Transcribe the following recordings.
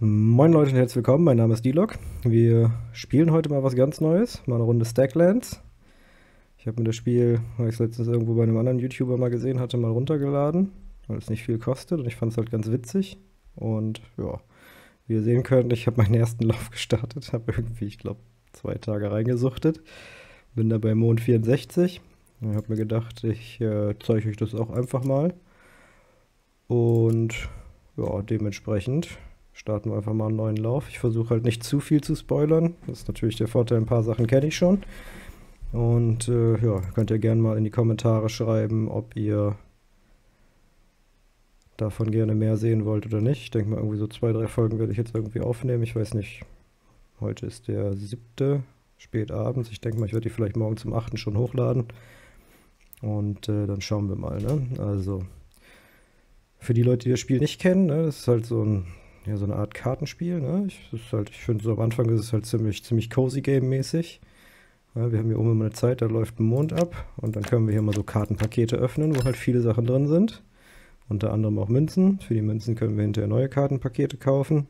Moin Leute und herzlich willkommen, mein Name ist D-Log. Wir spielen heute mal was ganz Neues, mal eine Runde Stacklands. Ich habe mir das Spiel, weil ich es letztens irgendwo bei einem anderen YouTuber mal gesehen hatte, mal runtergeladen, weil es nicht viel kostet und ich fand es halt ganz witzig. Und ja, wie ihr sehen könnt, ich habe meinen ersten Lauf gestartet, habe irgendwie, ich glaube, zwei Tage reingesuchtet. Bin da bei Mond 64 und habe mir gedacht, ich äh, zeige euch das auch einfach mal. Und ja, dementsprechend starten wir einfach mal einen neuen Lauf. Ich versuche halt nicht zu viel zu spoilern. Das ist natürlich der Vorteil, ein paar Sachen kenne ich schon. Und äh, ja, könnt ihr gerne mal in die Kommentare schreiben, ob ihr davon gerne mehr sehen wollt oder nicht. Ich denke mal, irgendwie so zwei, drei Folgen werde ich jetzt irgendwie aufnehmen. Ich weiß nicht, heute ist der siebte, spät abends. Ich denke mal, ich werde die vielleicht morgen zum achten schon hochladen. Und äh, dann schauen wir mal. Ne? Also, für die Leute, die das Spiel nicht kennen, ne, das ist halt so ein ja, so eine Art Kartenspiel. Ne? Ich, halt, ich finde so am Anfang ist es halt ziemlich, ziemlich cozy game-mäßig. Ja, wir haben hier oben immer eine Zeit, da läuft ein Mond ab und dann können wir hier mal so Kartenpakete öffnen, wo halt viele Sachen drin sind. Unter anderem auch Münzen. Für die Münzen können wir hinterher neue Kartenpakete kaufen.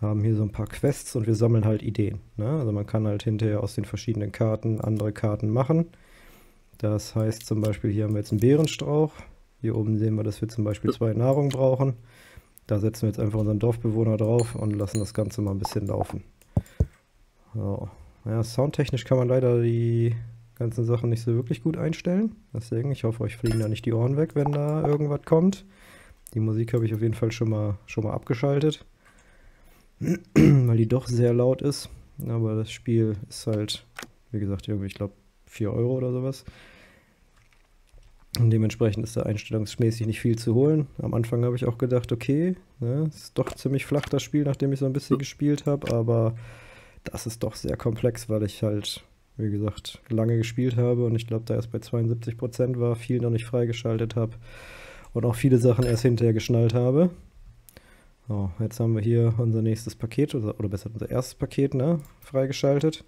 Haben hier so ein paar Quests und wir sammeln halt Ideen. Ne? Also man kann halt hinterher aus den verschiedenen Karten andere Karten machen. Das heißt zum Beispiel, hier haben wir jetzt einen Bärenstrauch. Hier oben sehen wir, dass wir zum Beispiel zwei Nahrung brauchen. Da setzen wir jetzt einfach unseren Dorfbewohner drauf und lassen das Ganze mal ein bisschen laufen. So. Ja, soundtechnisch kann man leider die ganzen Sachen nicht so wirklich gut einstellen. Deswegen, ich hoffe, euch fliegen da nicht die Ohren weg, wenn da irgendwas kommt. Die Musik habe ich auf jeden Fall schon mal, schon mal abgeschaltet. Weil die doch sehr laut ist. Aber das Spiel ist halt, wie gesagt, irgendwie, ich glaube, 4 Euro oder sowas. Und dementsprechend ist da einstellungsmäßig nicht viel zu holen. Am Anfang habe ich auch gedacht, okay, ne, ist doch ziemlich flach das Spiel, nachdem ich so ein bisschen gespielt habe, aber das ist doch sehr komplex, weil ich halt, wie gesagt, lange gespielt habe und ich glaube, da erst bei 72% war, viel noch nicht freigeschaltet habe und auch viele Sachen erst hinterher geschnallt habe. So, jetzt haben wir hier unser nächstes Paket, oder, oder besser unser erstes Paket, ne, freigeschaltet.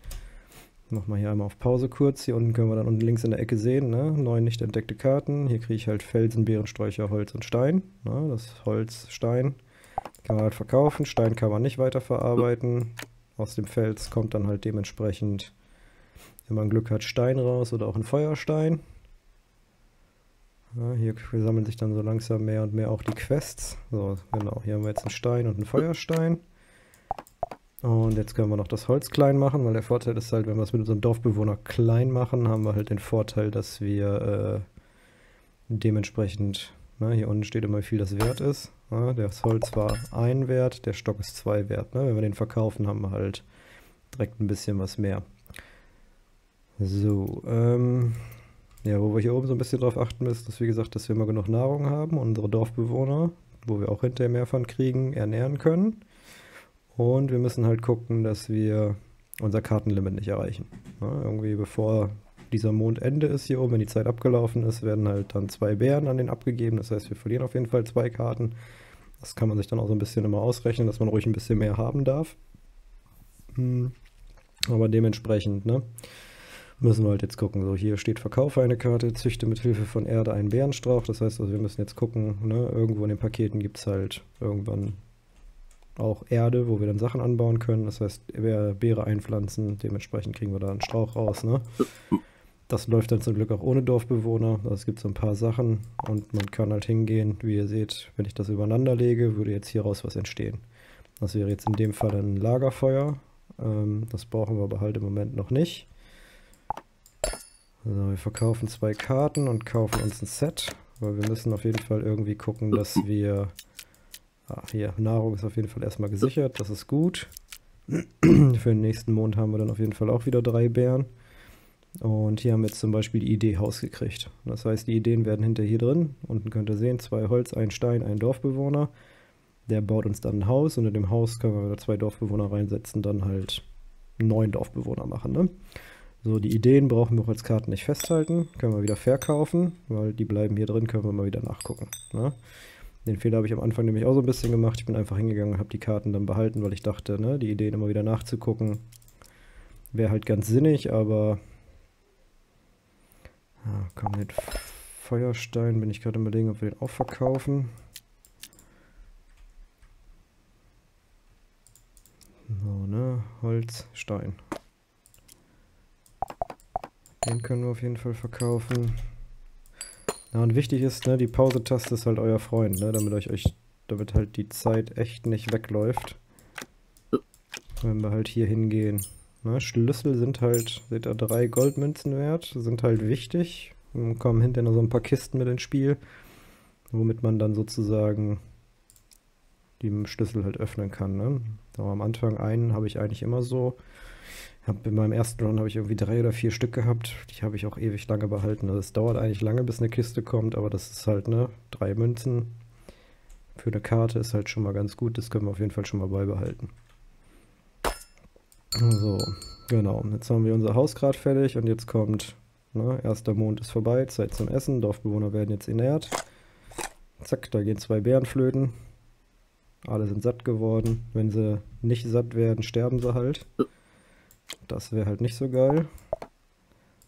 Wir hier einmal auf Pause kurz. Hier unten können wir dann unten links in der Ecke sehen, ne? neun nicht entdeckte Karten. Hier kriege ich halt Felsen, Beerensträucher, Holz und Stein. Ne? Das Holz, Stein kann man halt verkaufen. Stein kann man nicht weiterverarbeiten. Aus dem Fels kommt dann halt dementsprechend, wenn man Glück hat, Stein raus oder auch ein Feuerstein. Ja, hier sammeln sich dann so langsam mehr und mehr auch die Quests. So, genau, hier haben wir jetzt einen Stein und einen Feuerstein. Und jetzt können wir noch das Holz klein machen, weil der Vorteil ist halt, wenn wir es mit unserem Dorfbewohner klein machen, haben wir halt den Vorteil, dass wir äh, dementsprechend, ne, hier unten steht immer, wie viel das wert ist. Ja, das Holz war ein Wert, der Stock ist zwei Wert. Ne? Wenn wir den verkaufen, haben wir halt direkt ein bisschen was mehr. So, ähm, ja, wo wir hier oben so ein bisschen drauf achten müssen, ist wie gesagt, dass wir immer genug Nahrung haben, unsere Dorfbewohner, wo wir auch hinterher mehr von kriegen, ernähren können. Und wir müssen halt gucken, dass wir unser Kartenlimit nicht erreichen. Ja, irgendwie bevor dieser Mondende ist hier oben, wenn die Zeit abgelaufen ist, werden halt dann zwei Bären an den abgegeben. Das heißt, wir verlieren auf jeden Fall zwei Karten. Das kann man sich dann auch so ein bisschen immer ausrechnen, dass man ruhig ein bisschen mehr haben darf. Hm. Aber dementsprechend, ne, müssen wir halt jetzt gucken. So, hier steht Verkaufe eine Karte, züchte mit Hilfe von Erde einen Bärenstrauch. Das heißt also, wir müssen jetzt gucken, ne, irgendwo in den Paketen gibt es halt irgendwann auch Erde, wo wir dann Sachen anbauen können. Das heißt, wir Beere einpflanzen, dementsprechend kriegen wir da einen Strauch raus. Ne? Das läuft dann zum Glück auch ohne Dorfbewohner. Es gibt so ein paar Sachen und man kann halt hingehen. Wie ihr seht, wenn ich das übereinander lege, würde jetzt hieraus was entstehen. Das wäre jetzt in dem Fall ein Lagerfeuer. Ähm, das brauchen wir aber halt im Moment noch nicht. Also wir verkaufen zwei Karten und kaufen uns ein Set, weil wir müssen auf jeden Fall irgendwie gucken, dass wir Ah, hier, Nahrung ist auf jeden Fall erstmal gesichert, das ist gut. Für den nächsten Mond haben wir dann auf jeden Fall auch wieder drei Bären. Und hier haben wir jetzt zum Beispiel die Idee Haus gekriegt. Das heißt, die Ideen werden hinter hier drin. Unten könnt ihr sehen, zwei Holz, ein Stein, ein Dorfbewohner. Der baut uns dann ein Haus und in dem Haus können wir wieder zwei Dorfbewohner reinsetzen, dann halt neun Dorfbewohner machen. Ne? So, die Ideen brauchen wir auch als Karten nicht festhalten. Können wir wieder verkaufen, weil die bleiben hier drin, können wir mal wieder nachgucken. Ne? Den Fehler habe ich am Anfang nämlich auch so ein bisschen gemacht. Ich bin einfach hingegangen und habe die Karten dann behalten, weil ich dachte, ne, die Ideen immer wieder nachzugucken, wäre halt ganz sinnig, aber ja, komm, den Feuerstein bin ich gerade überlegen, ob wir den auch verkaufen. Holz, Stein. Den können wir auf jeden Fall verkaufen. Ja, und wichtig ist, ne, die Pause-Taste ist halt euer Freund, ne, damit euch, euch, damit halt die Zeit echt nicht wegläuft. Wenn wir halt hier hingehen. Ne, Schlüssel sind halt, seht ihr, drei Goldmünzen wert, sind halt wichtig. Dann kommen hinterher noch so ein paar Kisten mit ins Spiel, womit man dann sozusagen die Schlüssel halt öffnen kann. Ne? Aber am Anfang einen habe ich eigentlich immer so. Hab in meinem ersten Run habe ich irgendwie drei oder vier Stück gehabt. Die habe ich auch ewig lange behalten. Also es dauert eigentlich lange, bis eine Kiste kommt, aber das ist halt, ne, drei Münzen für eine Karte ist halt schon mal ganz gut. Das können wir auf jeden Fall schon mal beibehalten. So, genau. Jetzt haben wir unser Haus gerade fertig und jetzt kommt, ne, erster Mond ist vorbei, Zeit zum Essen. Dorfbewohner werden jetzt ernährt. Zack, da gehen zwei Bärenflöten. Alle sind satt geworden. Wenn sie nicht satt werden, sterben sie halt. Das wäre halt nicht so geil.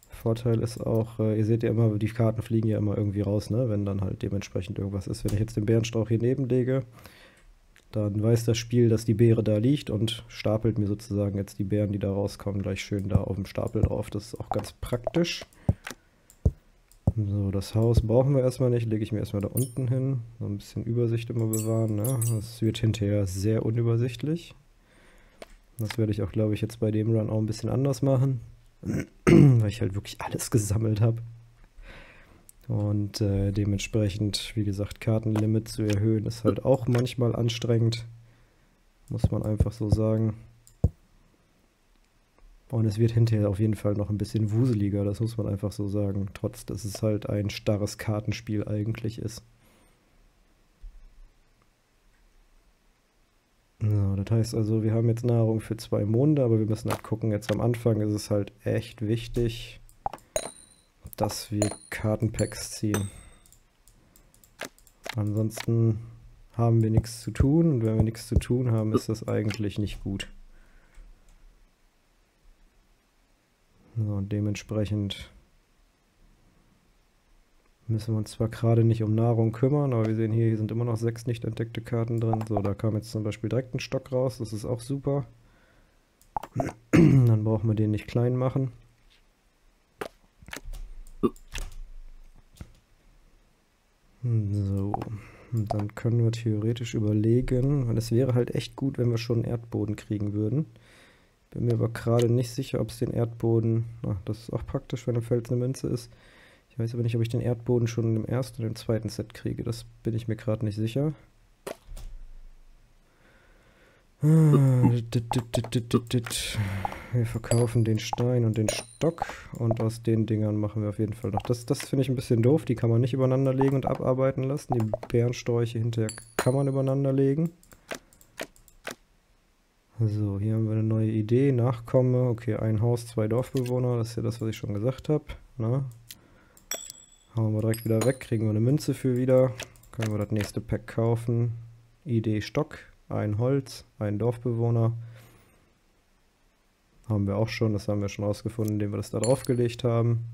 Vorteil ist auch, äh, ihr seht ja immer, die Karten fliegen ja immer irgendwie raus, ne? wenn dann halt dementsprechend irgendwas ist. Wenn ich jetzt den Bärenstrauch hier nebenlege, dann weiß das Spiel, dass die Beere da liegt und stapelt mir sozusagen jetzt die Beeren, die da rauskommen, gleich schön da auf dem Stapel drauf. Das ist auch ganz praktisch. So, das Haus brauchen wir erstmal nicht, lege ich mir erstmal da unten hin. So ein bisschen Übersicht immer bewahren. Ne? Das wird hinterher sehr unübersichtlich. Das werde ich auch, glaube ich, jetzt bei dem Run auch ein bisschen anders machen. Weil ich halt wirklich alles gesammelt habe. Und äh, dementsprechend, wie gesagt, Kartenlimit zu erhöhen ist halt auch manchmal anstrengend. Muss man einfach so sagen. Und es wird hinterher auf jeden Fall noch ein bisschen wuseliger, das muss man einfach so sagen, trotz dass es halt ein starres Kartenspiel eigentlich ist. So, das heißt also, wir haben jetzt Nahrung für zwei Monde, aber wir müssen halt gucken, jetzt am Anfang ist es halt echt wichtig, dass wir Kartenpacks ziehen. Ansonsten haben wir nichts zu tun und wenn wir nichts zu tun haben, ist das eigentlich nicht gut. So, und dementsprechend müssen wir uns zwar gerade nicht um Nahrung kümmern, aber wir sehen hier, hier sind immer noch sechs nicht entdeckte Karten drin. So, da kam jetzt zum Beispiel direkt ein Stock raus, das ist auch super. Dann brauchen wir den nicht klein machen. So, und dann können wir theoretisch überlegen, weil es wäre halt echt gut, wenn wir schon Erdboden kriegen würden. Bin mir aber gerade nicht sicher, ob es den Erdboden... Ach, das ist auch praktisch, wenn im Fels eine Münze ist. Ich weiß aber nicht, ob ich den Erdboden schon im ersten oder im zweiten Set kriege. Das bin ich mir gerade nicht sicher. Wir verkaufen den Stein und den Stock und aus den Dingern machen wir auf jeden Fall noch. Das, das finde ich ein bisschen doof, die kann man nicht übereinander legen und abarbeiten lassen. Die Bärensträuche hinterher kann man übereinander legen. So, hier haben wir eine neue Idee. Nachkomme. Okay, ein Haus, zwei Dorfbewohner. Das ist ja das, was ich schon gesagt habe. Hauen wir direkt wieder weg. Kriegen wir eine Münze für wieder. Können wir das nächste Pack kaufen. Idee Stock. Ein Holz, ein Dorfbewohner. Haben wir auch schon. Das haben wir schon rausgefunden, indem wir das da draufgelegt haben.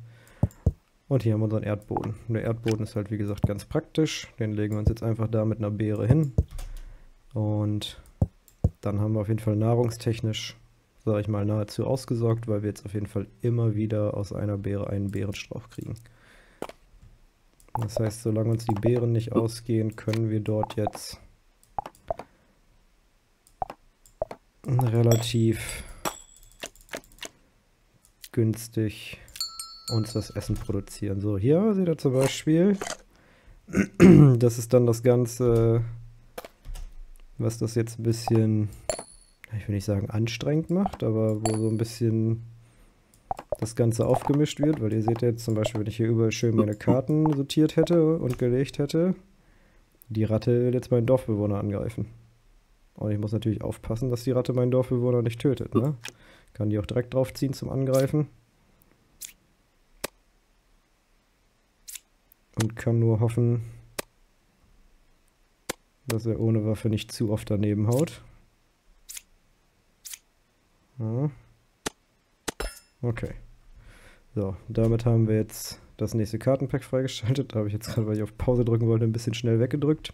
Und hier haben wir unseren Erdboden. Der Erdboden ist halt, wie gesagt, ganz praktisch. Den legen wir uns jetzt einfach da mit einer Beere hin. Und dann haben wir auf jeden Fall nahrungstechnisch, sage ich mal, nahezu ausgesorgt, weil wir jetzt auf jeden Fall immer wieder aus einer Beere einen Beerenstrauch kriegen. Das heißt, solange uns die Beeren nicht ausgehen, können wir dort jetzt relativ günstig uns das Essen produzieren. So, hier seht ihr zum Beispiel, das ist dann das Ganze was das jetzt ein bisschen, ich will nicht sagen anstrengend macht, aber wo so ein bisschen das Ganze aufgemischt wird, weil ihr seht jetzt zum Beispiel, wenn ich hier überall schön meine Karten sortiert hätte und gelegt hätte, die Ratte will jetzt meinen Dorfbewohner angreifen. Und ich muss natürlich aufpassen, dass die Ratte meinen Dorfbewohner nicht tötet, ne? Kann die auch direkt draufziehen zum Angreifen. Und kann nur hoffen, dass er ohne Waffe nicht zu oft daneben haut. Ja. Okay. So, damit haben wir jetzt das nächste Kartenpack freigeschaltet. Da habe ich jetzt gerade, weil ich auf Pause drücken wollte, ein bisschen schnell weggedrückt.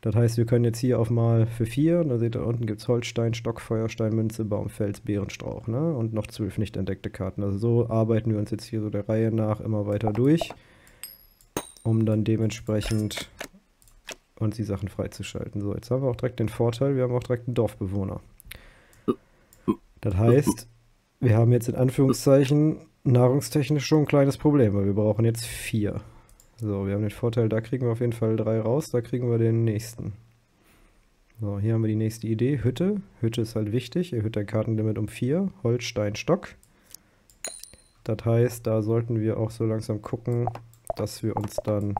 Das heißt, wir können jetzt hier auf mal für vier, da seht ihr unten gibt es Holzstein, Stock, Feuerstein, Münze, Baum, Fels, Bärenstrauch, ne? Und noch zwölf nicht entdeckte Karten. Also so arbeiten wir uns jetzt hier so der Reihe nach immer weiter durch, um dann dementsprechend uns die Sachen freizuschalten. So, jetzt haben wir auch direkt den Vorteil, wir haben auch direkt einen Dorfbewohner. Das heißt, wir haben jetzt in Anführungszeichen nahrungstechnisch schon ein kleines Problem, weil wir brauchen jetzt vier. So, wir haben den Vorteil, da kriegen wir auf jeden Fall drei raus, da kriegen wir den nächsten. So, hier haben wir die nächste Idee, Hütte. Hütte ist halt wichtig, erhöht dein Kartenlimit um vier. Holz, Stein, Stock. Das heißt, da sollten wir auch so langsam gucken, dass wir uns dann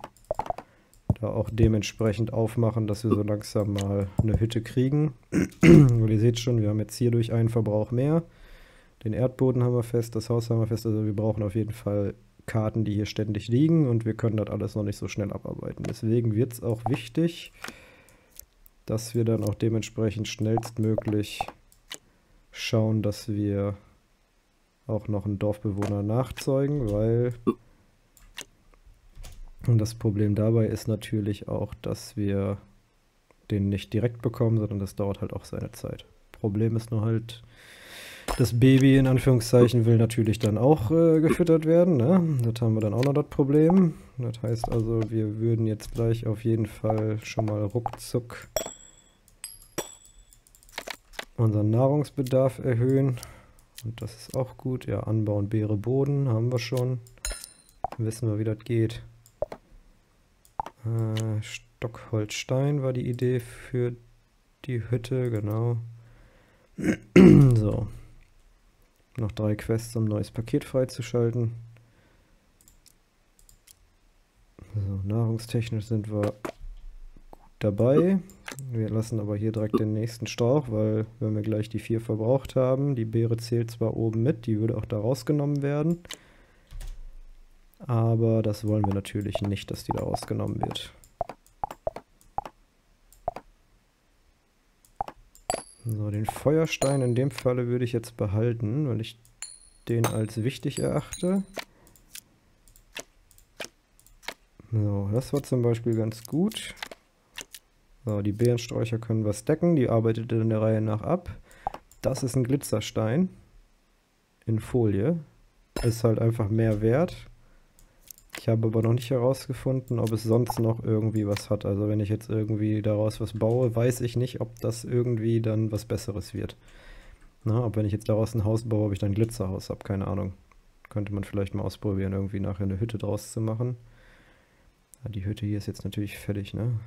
da auch dementsprechend aufmachen, dass wir so langsam mal eine Hütte kriegen. Und ihr seht schon, wir haben jetzt hier durch einen Verbrauch mehr. Den Erdboden haben wir fest, das Haus haben wir fest, also wir brauchen auf jeden Fall Karten, die hier ständig liegen und wir können das alles noch nicht so schnell abarbeiten. Deswegen wird es auch wichtig, dass wir dann auch dementsprechend schnellstmöglich schauen, dass wir auch noch einen Dorfbewohner nachzeugen, weil das Problem dabei ist natürlich auch, dass wir den nicht direkt bekommen, sondern das dauert halt auch seine Zeit. Problem ist nur halt, das Baby in Anführungszeichen will natürlich dann auch äh, gefüttert werden. Ne? Das haben wir dann auch noch das Problem. Das heißt also, wir würden jetzt gleich auf jeden Fall schon mal ruckzuck unseren Nahrungsbedarf erhöhen. Und das ist auch gut. Ja, anbauen Beere Boden haben wir schon. Wissen wir, wie das geht. Äh, Stockholzstein war die Idee für die Hütte, genau. so. Noch drei Quests, um ein neues Paket freizuschalten. So, nahrungstechnisch sind wir gut dabei. Wir lassen aber hier direkt den nächsten Strauch, weil wenn wir gleich die vier verbraucht haben, die Beere zählt zwar oben mit, die würde auch da rausgenommen werden. Aber das wollen wir natürlich nicht, dass die da rausgenommen wird. So, den Feuerstein in dem Falle würde ich jetzt behalten, weil ich den als wichtig erachte. So, das war zum Beispiel ganz gut. So, die Beerensträucher können wir stacken, die arbeitet in der Reihe nach ab. Das ist ein Glitzerstein in Folie. Ist halt einfach mehr wert. Ich habe aber noch nicht herausgefunden, ob es sonst noch irgendwie was hat. Also wenn ich jetzt irgendwie daraus was baue, weiß ich nicht, ob das irgendwie dann was Besseres wird. Na, ob wenn ich jetzt daraus ein Haus baue, ob ich dann ein Glitzerhaus habe, keine Ahnung. Könnte man vielleicht mal ausprobieren, irgendwie nachher eine Hütte draus zu machen. Die Hütte hier ist jetzt natürlich fertig, ne?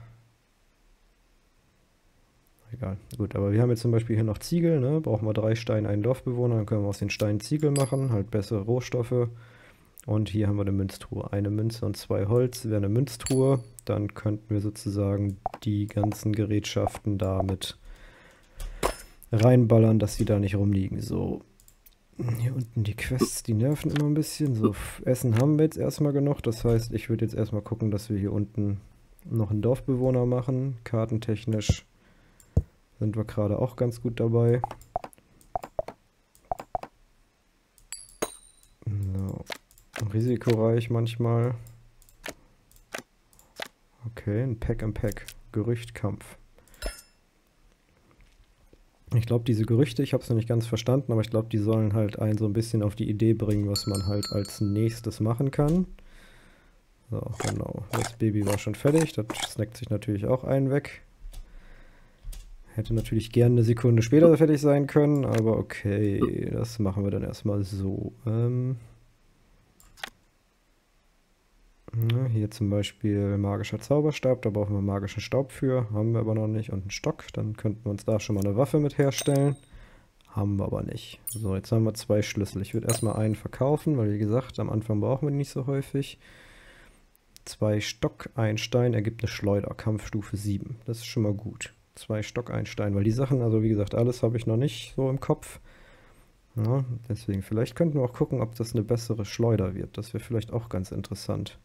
Egal, gut, aber wir haben jetzt zum Beispiel hier noch Ziegel, ne? Brauchen wir drei Steine, einen Dorfbewohner, dann können wir aus den Steinen Ziegel machen, halt bessere Rohstoffe. Und hier haben wir eine Münztruhe. Eine Münze und zwei Holz wäre eine Münztruhe. Dann könnten wir sozusagen die ganzen Gerätschaften damit reinballern, dass sie da nicht rumliegen. So, hier unten die Quests, die nerven immer ein bisschen. So, Essen haben wir jetzt erstmal genug. Das heißt, ich würde jetzt erstmal gucken, dass wir hier unten noch einen Dorfbewohner machen. Kartentechnisch sind wir gerade auch ganz gut dabei. Risikoreich manchmal. Okay, ein Pack im Pack. Gerüchtkampf. Ich glaube, diese Gerüchte, ich habe es noch nicht ganz verstanden, aber ich glaube, die sollen halt einen so ein bisschen auf die Idee bringen, was man halt als nächstes machen kann. So, genau. Das Baby war schon fertig. Das snackt sich natürlich auch einen weg. Hätte natürlich gerne eine Sekunde später fertig sein können, aber okay, das machen wir dann erstmal so. Ähm ja, hier zum Beispiel magischer Zauberstab, da brauchen wir magischen Staub für, haben wir aber noch nicht. Und einen Stock, dann könnten wir uns da schon mal eine Waffe mit herstellen. Haben wir aber nicht. So, jetzt haben wir zwei Schlüssel. Ich würde erstmal einen verkaufen, weil wie gesagt, am Anfang brauchen wir die nicht so häufig. Zwei Stock, ein Stein ergibt eine Schleuder, Kampfstufe 7. Das ist schon mal gut. Zwei Stock, ein Stein, weil die Sachen, also wie gesagt, alles habe ich noch nicht so im Kopf. Ja, deswegen, vielleicht könnten wir auch gucken, ob das eine bessere Schleuder wird. Das wäre vielleicht auch ganz interessant.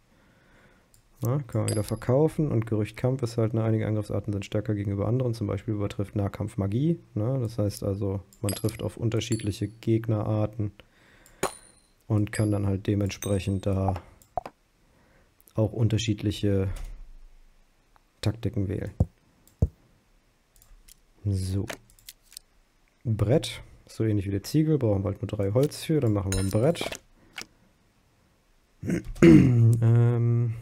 Na, kann man wieder verkaufen und Gerücht Kampf ist halt, ne, einige Angriffsarten sind stärker gegenüber anderen, zum Beispiel übertrifft Nahkampf Magie. Ne, das heißt also, man trifft auf unterschiedliche Gegnerarten und kann dann halt dementsprechend da auch unterschiedliche Taktiken wählen. So. Brett. So ähnlich wie der Ziegel. Brauchen wir halt nur drei Holz für. Dann machen wir ein Brett. ähm,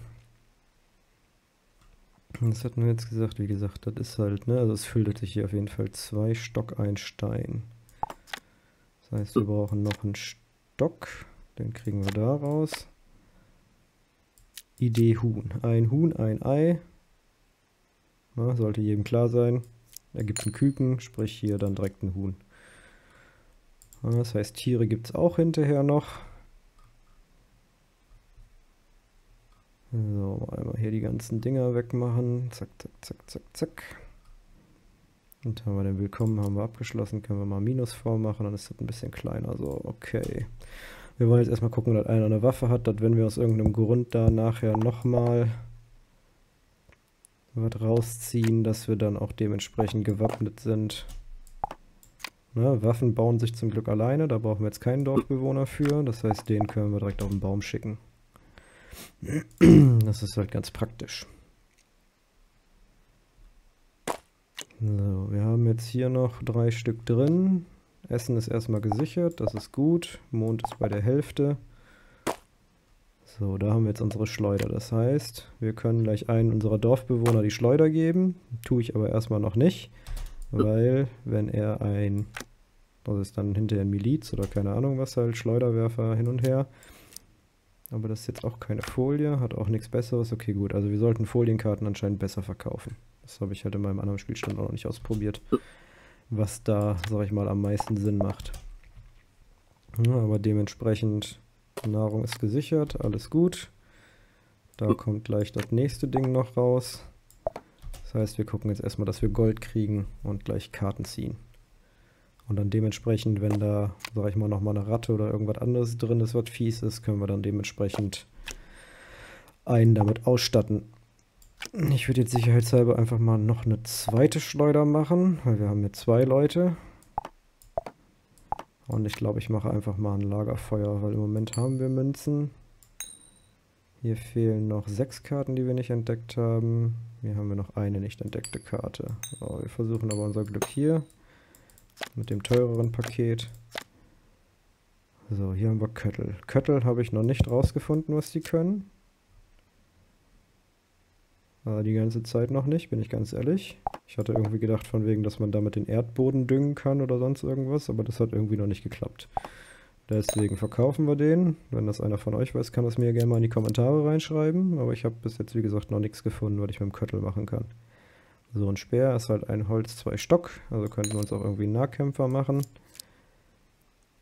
was hat man jetzt gesagt? Wie gesagt, das ist halt, ne? Also es füllt sich hier auf jeden Fall zwei Stock, ein Stein. Das heißt, wir brauchen noch einen Stock. Den kriegen wir da raus. Idee Huhn. Ein Huhn, ein Ei. Na, sollte jedem klar sein. Ergibt ein Küken, sprich hier dann direkt ein Huhn. Das heißt, Tiere gibt es auch hinterher noch. So, einmal hier die ganzen Dinger wegmachen. Zack, zack, zack, zack, zack. Und haben wir den Willkommen haben wir abgeschlossen. Können wir mal Minus vormachen, dann ist das ein bisschen kleiner. So, okay. Wir wollen jetzt erstmal gucken, dass einer eine Waffe hat, dass wenn wir aus irgendeinem Grund da nachher nochmal was rausziehen, dass wir dann auch dementsprechend gewappnet sind. Na, Waffen bauen sich zum Glück alleine, da brauchen wir jetzt keinen Dorfbewohner für. Das heißt, den können wir direkt auf den Baum schicken. Das ist halt ganz praktisch. So, wir haben jetzt hier noch drei Stück drin. Essen ist erstmal gesichert, das ist gut. Mond ist bei der Hälfte. So, da haben wir jetzt unsere Schleuder. Das heißt, wir können gleich einen unserer Dorfbewohner die Schleuder geben. Tue ich aber erstmal noch nicht, weil wenn er ein, das ist dann hinterher ein Miliz oder keine Ahnung was halt, Schleuderwerfer hin und her. Aber das ist jetzt auch keine Folie, hat auch nichts Besseres. Okay, gut, also wir sollten Folienkarten anscheinend besser verkaufen. Das habe ich halt in meinem anderen Spielstand auch noch nicht ausprobiert, was da, sag ich mal, am meisten Sinn macht. Ja, aber dementsprechend Nahrung ist gesichert, alles gut. Da kommt gleich das nächste Ding noch raus. Das heißt, wir gucken jetzt erstmal, dass wir Gold kriegen und gleich Karten ziehen. Und dann dementsprechend, wenn da, sag ich mal, nochmal eine Ratte oder irgendwas anderes drin ist, was fies ist, können wir dann dementsprechend einen damit ausstatten. Ich würde jetzt sicherheitshalber einfach mal noch eine zweite Schleuder machen, weil wir haben hier zwei Leute. Und ich glaube, ich mache einfach mal ein Lagerfeuer, weil im Moment haben wir Münzen. Hier fehlen noch sechs Karten, die wir nicht entdeckt haben. Hier haben wir noch eine nicht entdeckte Karte. So, wir versuchen aber unser Glück hier. Mit dem teureren Paket. So, hier haben wir Köttel. Köttel habe ich noch nicht rausgefunden, was die können. Aber die ganze Zeit noch nicht, bin ich ganz ehrlich. Ich hatte irgendwie gedacht von wegen, dass man damit den Erdboden düngen kann oder sonst irgendwas, aber das hat irgendwie noch nicht geklappt. Deswegen verkaufen wir den. Wenn das einer von euch weiß, kann das mir gerne mal in die Kommentare reinschreiben. Aber ich habe bis jetzt, wie gesagt, noch nichts gefunden, was ich mit dem Köttel machen kann. So, ein Speer ist halt ein Holz, zwei Stock. Also könnten wir uns auch irgendwie einen Nahkämpfer machen.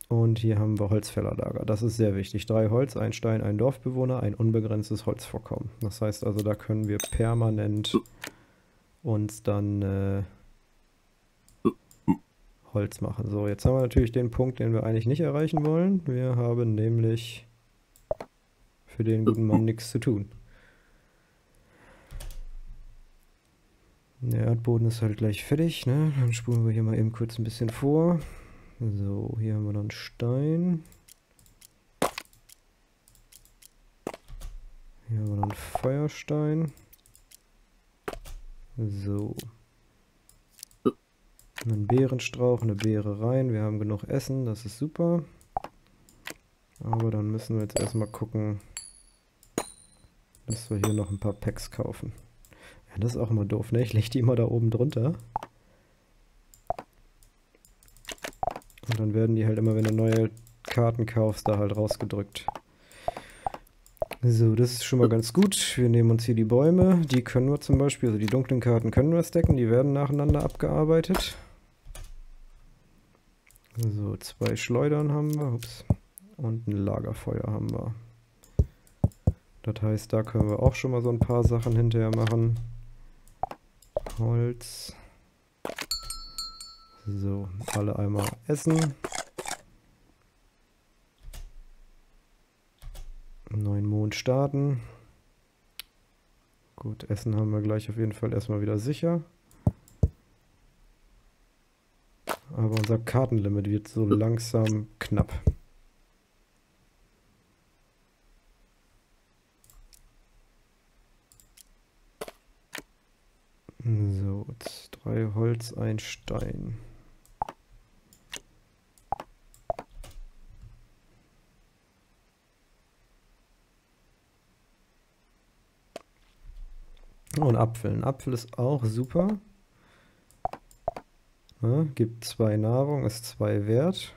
Und hier haben wir Holzfällerlager. Das ist sehr wichtig. Drei Holz, ein Stein, ein Dorfbewohner, ein unbegrenztes Holzvorkommen. Das heißt also, da können wir permanent uns dann äh, Holz machen. So, jetzt haben wir natürlich den Punkt, den wir eigentlich nicht erreichen wollen. Wir haben nämlich für den guten Mann nichts zu tun. Der Erdboden ist halt gleich fertig, ne? Dann spulen wir hier mal eben kurz ein bisschen vor. So, hier haben wir dann Stein. Hier haben wir dann Feuerstein. So. Einen Beerenstrauch, eine Beere rein. Wir haben genug Essen, das ist super. Aber dann müssen wir jetzt erstmal gucken, dass wir hier noch ein paar Packs kaufen. Ja, das ist auch immer doof, ne? Ich lege die immer da oben drunter. Und dann werden die halt immer, wenn du neue Karten kaufst, da halt rausgedrückt. So, das ist schon mal ganz gut. Wir nehmen uns hier die Bäume. Die können wir zum Beispiel, also die dunklen Karten können wir stacken. Die werden nacheinander abgearbeitet. So, zwei Schleudern haben wir. Ups. Und ein Lagerfeuer haben wir. Das heißt, da können wir auch schon mal so ein paar Sachen hinterher machen. Holz. So, alle einmal essen. Neuen Mond starten. Gut, Essen haben wir gleich auf jeden Fall erstmal wieder sicher. Aber unser Kartenlimit wird so langsam knapp. So, drei Holz, ein Stein. Ein Apfel. Ein Apfel ist auch super. Ja, gibt zwei Nahrung, ist zwei wert.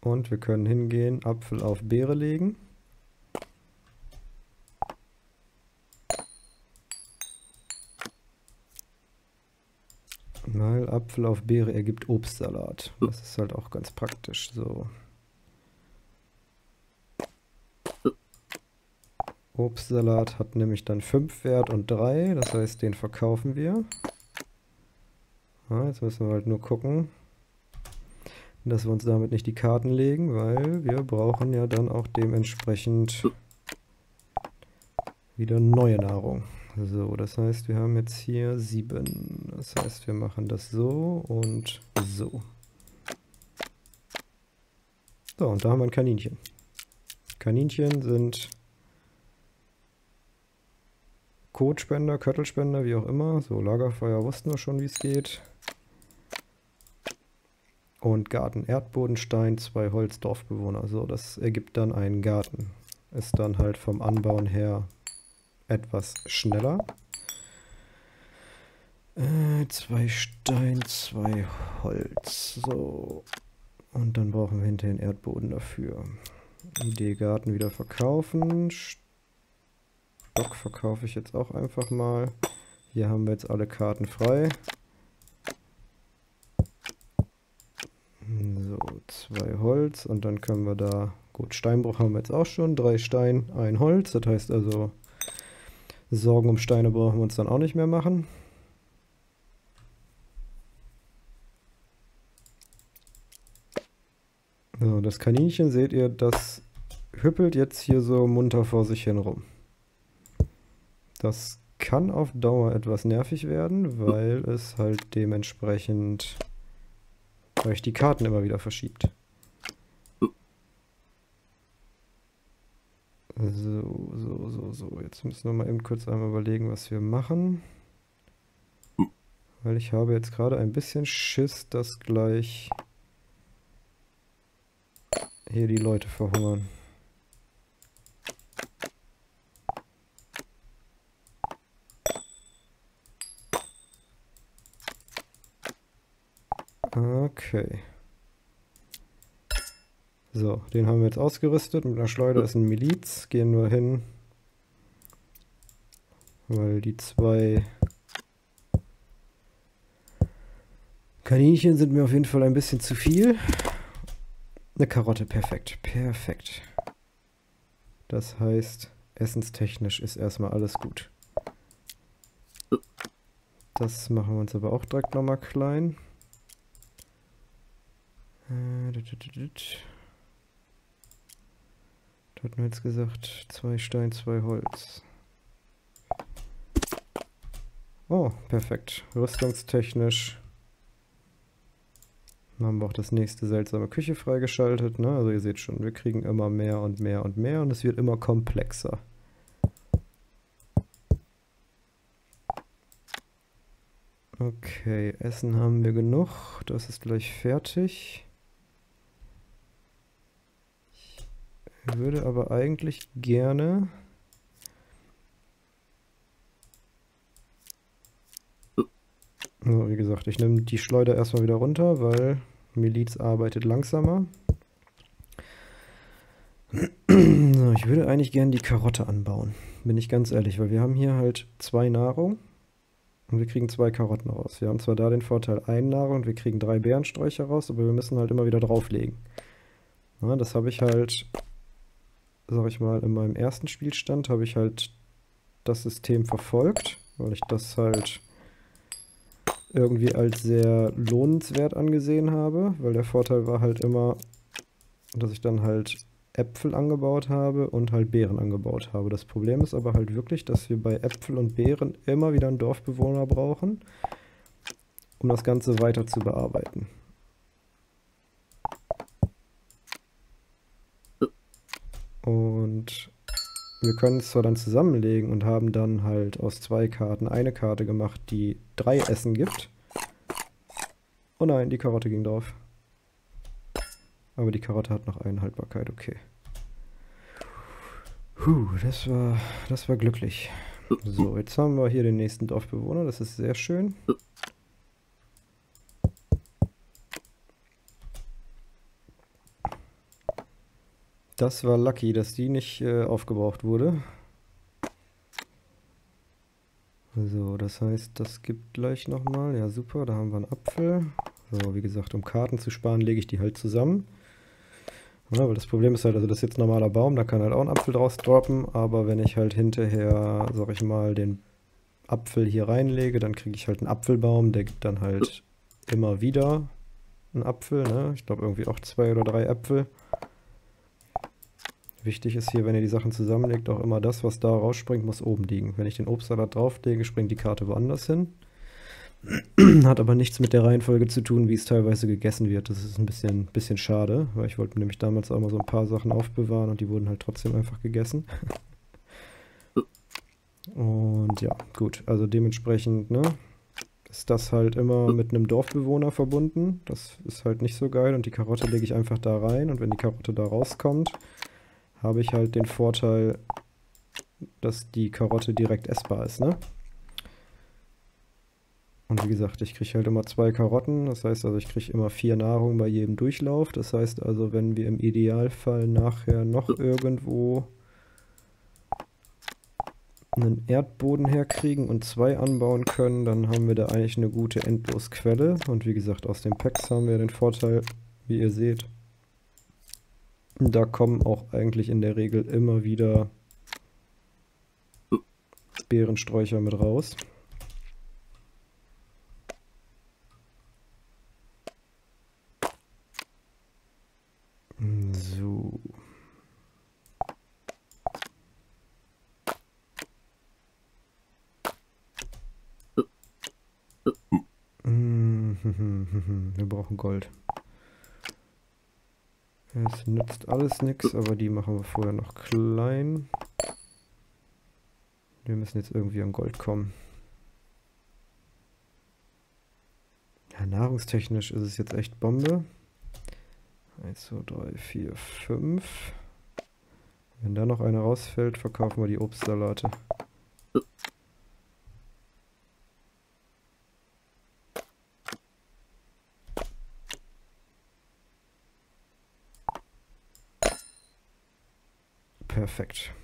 Und wir können hingehen, Apfel auf Beere legen. Weil Apfel auf Beere ergibt Obstsalat. Das ist halt auch ganz praktisch. So. Obstsalat hat nämlich dann 5 Wert und 3. Das heißt, den verkaufen wir. Ja, jetzt müssen wir halt nur gucken, dass wir uns damit nicht die Karten legen, weil wir brauchen ja dann auch dementsprechend wieder neue Nahrung. So, das heißt, wir haben jetzt hier 7. Das heißt, wir machen das so und so. So, und da haben wir ein Kaninchen. Kaninchen sind Kotspender, Köttelspender, wie auch immer. So, Lagerfeuer wussten wir schon, wie es geht. Und Garten, Erdbodenstein, zwei Holzdorfbewohner. So, das ergibt dann einen Garten. Ist dann halt vom Anbauen her etwas schneller. Äh, zwei Stein, zwei Holz. So. Und dann brauchen wir hinterher den Erdboden dafür. Idee Garten wieder verkaufen. Stock verkaufe ich jetzt auch einfach mal. Hier haben wir jetzt alle Karten frei. So, zwei Holz und dann können wir da... Gut, Steinbruch haben wir jetzt auch schon. Drei Stein, ein Holz. Das heißt also, Sorgen um Steine brauchen wir uns dann auch nicht mehr machen. So, das Kaninchen, seht ihr, das hüppelt jetzt hier so munter vor sich hin rum. Das kann auf Dauer etwas nervig werden, weil es halt dementsprechend euch die Karten immer wieder verschiebt. So, so, so, so. Jetzt müssen wir mal eben kurz einmal überlegen, was wir machen. Weil ich habe jetzt gerade ein bisschen Schiss, dass gleich hier die Leute verhungern. Okay. So, den haben wir jetzt ausgerüstet. Mit einer Schleuder ist ein Miliz. Gehen wir hin. Weil die zwei Kaninchen sind mir auf jeden Fall ein bisschen zu viel. Eine Karotte, perfekt. Perfekt. Das heißt, essenstechnisch ist erstmal alles gut. Das machen wir uns aber auch direkt nochmal klein. Äh, da hatten wir jetzt gesagt, zwei Stein, zwei Holz. Oh, perfekt. Rüstungstechnisch haben wir auch das nächste seltsame Küche freigeschaltet. Ne? Also ihr seht schon, wir kriegen immer mehr und mehr und mehr und es wird immer komplexer. Okay, Essen haben wir genug. Das ist gleich fertig. Würde aber eigentlich gerne... So, wie gesagt, ich nehme die Schleuder erstmal wieder runter, weil Miliz arbeitet langsamer. So, ich würde eigentlich gerne die Karotte anbauen, bin ich ganz ehrlich, weil wir haben hier halt zwei Nahrung und wir kriegen zwei Karotten raus. Wir haben zwar da den Vorteil ein Nahrung wir kriegen drei Beerensträucher raus, aber wir müssen halt immer wieder drauflegen. Ja, das habe ich halt sag ich mal, in meinem ersten Spielstand habe ich halt das System verfolgt, weil ich das halt irgendwie als sehr lohnenswert angesehen habe, weil der Vorteil war halt immer, dass ich dann halt Äpfel angebaut habe und halt Beeren angebaut habe. Das Problem ist aber halt wirklich, dass wir bei Äpfel und Beeren immer wieder einen Dorfbewohner brauchen, um das Ganze weiter zu bearbeiten. Und wir können es zwar dann zusammenlegen und haben dann halt aus zwei Karten eine Karte gemacht, die drei Essen gibt. Oh nein, die Karotte ging drauf. Aber die Karotte hat noch eine Haltbarkeit, okay. Puh, das war, das war glücklich. So, jetzt haben wir hier den nächsten Dorfbewohner, das ist sehr schön. Das war lucky, dass die nicht äh, aufgebraucht wurde. So, das heißt, das gibt gleich nochmal. Ja, super, da haben wir einen Apfel. So, wie gesagt, um Karten zu sparen, lege ich die halt zusammen. Ja, weil das Problem ist halt, also das ist jetzt ein normaler Baum, da kann halt auch ein Apfel draus droppen, aber wenn ich halt hinterher, sag ich mal, den Apfel hier reinlege, dann kriege ich halt einen Apfelbaum, der gibt dann halt immer wieder einen Apfel, ne? Ich glaube irgendwie auch zwei oder drei Äpfel. Wichtig ist hier, wenn ihr die Sachen zusammenlegt, auch immer das, was da rausspringt, muss oben liegen. Wenn ich den Obstsalat drauflege, springt die Karte woanders hin. Hat aber nichts mit der Reihenfolge zu tun, wie es teilweise gegessen wird. Das ist ein bisschen, bisschen schade, weil ich wollte nämlich damals auch mal so ein paar Sachen aufbewahren und die wurden halt trotzdem einfach gegessen. Und ja, gut, also dementsprechend, ne, ist das halt immer mit einem Dorfbewohner verbunden. Das ist halt nicht so geil und die Karotte lege ich einfach da rein und wenn die Karotte da rauskommt, habe ich halt den Vorteil, dass die Karotte direkt essbar ist, ne? Und wie gesagt, ich kriege halt immer zwei Karotten, das heißt also, ich kriege immer vier Nahrung bei jedem Durchlauf. Das heißt also, wenn wir im Idealfall nachher noch irgendwo einen Erdboden herkriegen und zwei anbauen können, dann haben wir da eigentlich eine gute Endlosquelle. Und wie gesagt, aus den Packs haben wir den Vorteil, wie ihr seht, da kommen auch eigentlich in der Regel immer wieder Beerensträucher mit raus. So. Wir brauchen Gold. Es nützt alles nichts, aber die machen wir vorher noch klein. Wir müssen jetzt irgendwie an Gold kommen. Ja, nahrungstechnisch ist es jetzt echt Bombe. 1, 2, 3, 4, 5. Wenn da noch eine rausfällt, verkaufen wir die Obstsalate. Perfekt.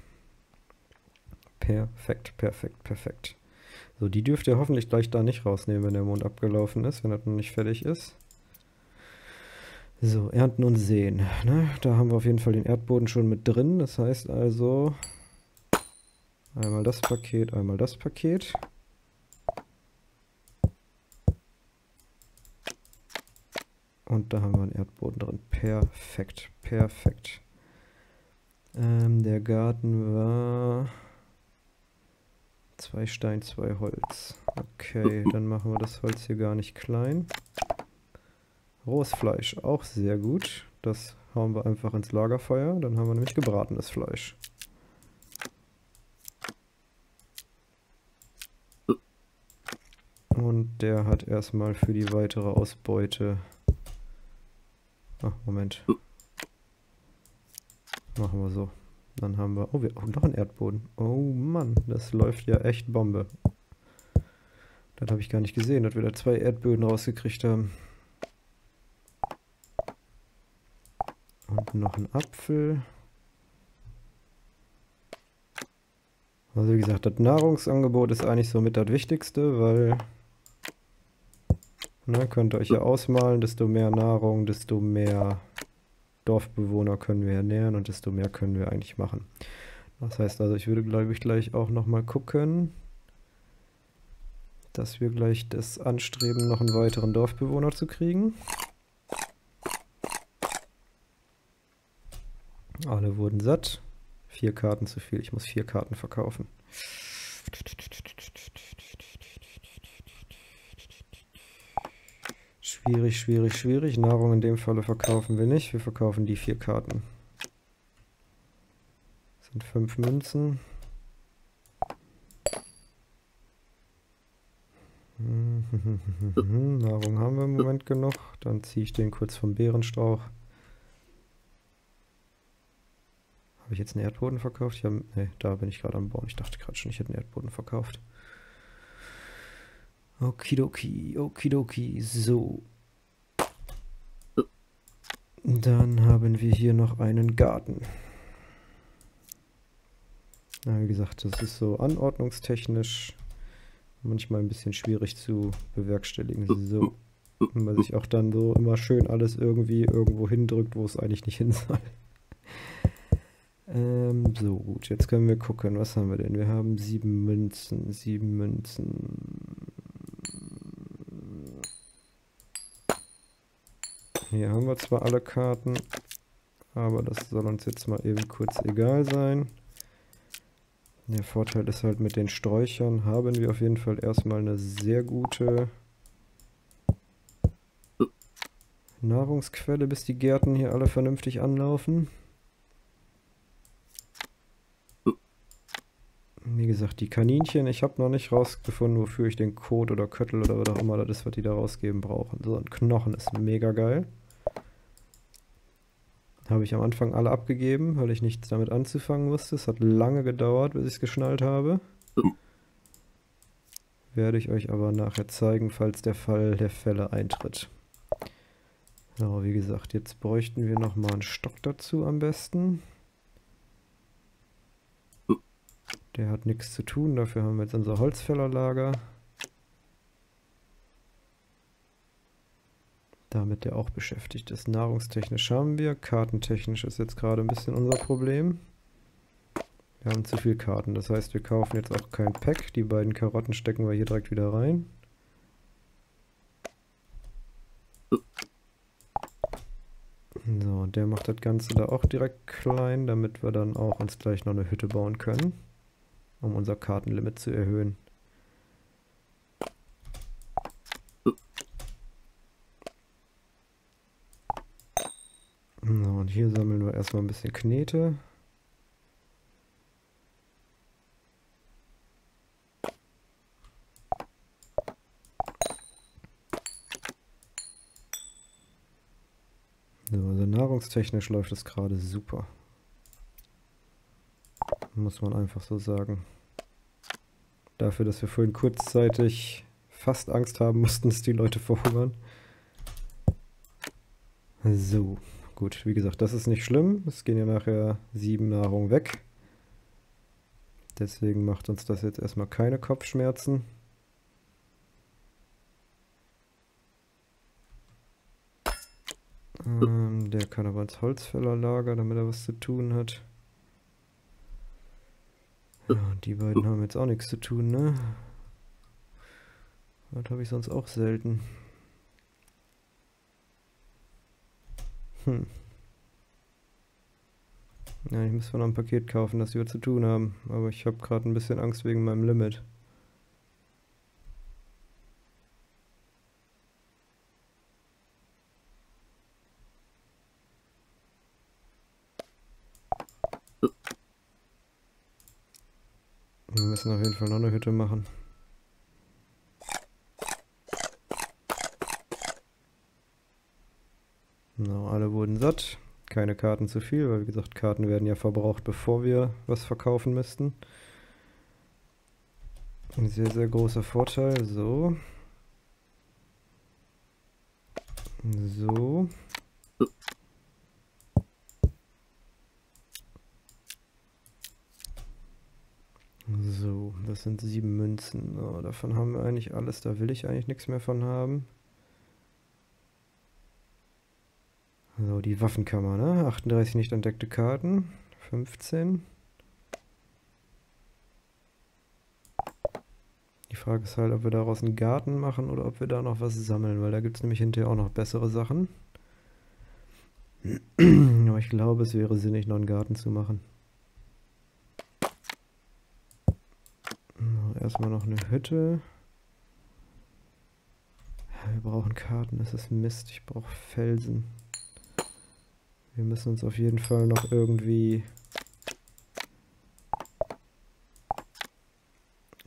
Perfekt, perfekt, perfekt. So, die dürft ihr hoffentlich gleich da nicht rausnehmen, wenn der Mond abgelaufen ist, wenn das noch nicht fertig ist. So, ernten und sehen. Ne? Da haben wir auf jeden Fall den Erdboden schon mit drin. Das heißt also, einmal das Paket, einmal das Paket. Und da haben wir einen Erdboden drin. Perfekt, perfekt. Ähm, der Garten war zwei Stein, zwei Holz. Okay, dann machen wir das Holz hier gar nicht klein. Rohes Fleisch, auch sehr gut. Das hauen wir einfach ins Lagerfeuer. Dann haben wir nämlich gebratenes Fleisch. Und der hat erstmal für die weitere Ausbeute... Ach, Moment. Machen wir so. Dann haben wir... Oh, wir haben noch einen Erdboden. Oh Mann, das läuft ja echt Bombe. Das habe ich gar nicht gesehen, dass wir da zwei Erdböden rausgekriegt haben. Und noch ein Apfel. Also wie gesagt, das Nahrungsangebot ist eigentlich somit das Wichtigste, weil... Ne, könnt ihr euch ja ausmalen, desto mehr Nahrung, desto mehr Dorfbewohner können wir ernähren und desto mehr können wir eigentlich machen. Das heißt also, ich würde glaube ich gleich auch nochmal gucken, dass wir gleich das anstreben, noch einen weiteren Dorfbewohner zu kriegen. Alle wurden satt. Vier Karten zu viel. Ich muss vier Karten verkaufen. Schwierig, schwierig, schwierig. Nahrung in dem Falle verkaufen wir nicht. Wir verkaufen die vier Karten. Und fünf Münzen. Nahrung haben wir im Moment genug. Dann ziehe ich den kurz vom Bärenstrauch. Habe ich jetzt einen Erdboden verkauft? Ja, nee, da bin ich gerade am Bauen. Ich dachte gerade schon, ich hätte einen Erdboden verkauft. Okidoki, okidoki, so. Dann haben wir hier noch einen Garten. Na, wie gesagt, das ist so anordnungstechnisch manchmal ein bisschen schwierig zu bewerkstelligen. So, wenn man sich auch dann so immer schön alles irgendwie irgendwo hindrückt, wo es eigentlich nicht hin soll. Ähm, so, gut, jetzt können wir gucken, was haben wir denn? Wir haben sieben Münzen, sieben Münzen. Hier haben wir zwar alle Karten, aber das soll uns jetzt mal eben kurz egal sein. Der Vorteil ist halt mit den Sträuchern haben wir auf jeden Fall erstmal eine sehr gute Nahrungsquelle, bis die Gärten hier alle vernünftig anlaufen. Wie gesagt, die Kaninchen, ich habe noch nicht rausgefunden, wofür ich den Kot oder Köttel oder was auch immer das ist, was die da rausgeben brauchen. So ein Knochen ist mega geil. Habe ich am Anfang alle abgegeben, weil ich nichts damit anzufangen wusste. Es hat lange gedauert, bis ich es geschnallt habe. Werde ich euch aber nachher zeigen, falls der Fall der Fälle eintritt. So, wie gesagt, jetzt bräuchten wir nochmal einen Stock dazu am besten. Der hat nichts zu tun, dafür haben wir jetzt unser Holzfällerlager. Damit der auch beschäftigt ist. Nahrungstechnisch haben wir, kartentechnisch ist jetzt gerade ein bisschen unser Problem. Wir haben zu viel Karten, das heißt wir kaufen jetzt auch kein Pack. Die beiden Karotten stecken wir hier direkt wieder rein. So, und der macht das Ganze da auch direkt klein, damit wir dann auch uns gleich noch eine Hütte bauen können um unser Kartenlimit zu erhöhen. So, und hier sammeln wir erstmal ein bisschen Knete. So, also nahrungstechnisch läuft es gerade super. Muss man einfach so sagen. Dafür, dass wir vorhin kurzzeitig fast Angst haben mussten, dass die Leute verhungern. So, gut. Wie gesagt, das ist nicht schlimm. Es gehen ja nachher sieben Nahrung weg. Deswegen macht uns das jetzt erstmal keine Kopfschmerzen. Ähm, der kann aber ins Holzfällerlager, damit er was zu tun hat. Die beiden haben jetzt auch nichts zu tun, ne? Das habe ich sonst auch selten. Hm. Ja, ich muss von einem Paket kaufen, das wir zu tun haben. Aber ich habe gerade ein bisschen Angst wegen meinem Limit. Müssen auf jeden Fall noch eine Hütte machen. No, alle wurden satt. Keine Karten zu viel, weil wie gesagt, Karten werden ja verbraucht, bevor wir was verkaufen müssten. Ein sehr, sehr großer Vorteil. So. So. So, das sind sieben Münzen. Oh, davon haben wir eigentlich alles. Da will ich eigentlich nichts mehr von haben. So, die Waffenkammer, ne? 38 nicht entdeckte Karten. 15. Die Frage ist halt, ob wir daraus einen Garten machen oder ob wir da noch was sammeln, weil da gibt es nämlich hinterher auch noch bessere Sachen. Aber ich glaube, es wäre sinnig, noch einen Garten zu machen. erstmal noch eine Hütte. Wir brauchen Karten, das ist Mist. Ich brauche Felsen. Wir müssen uns auf jeden Fall noch irgendwie...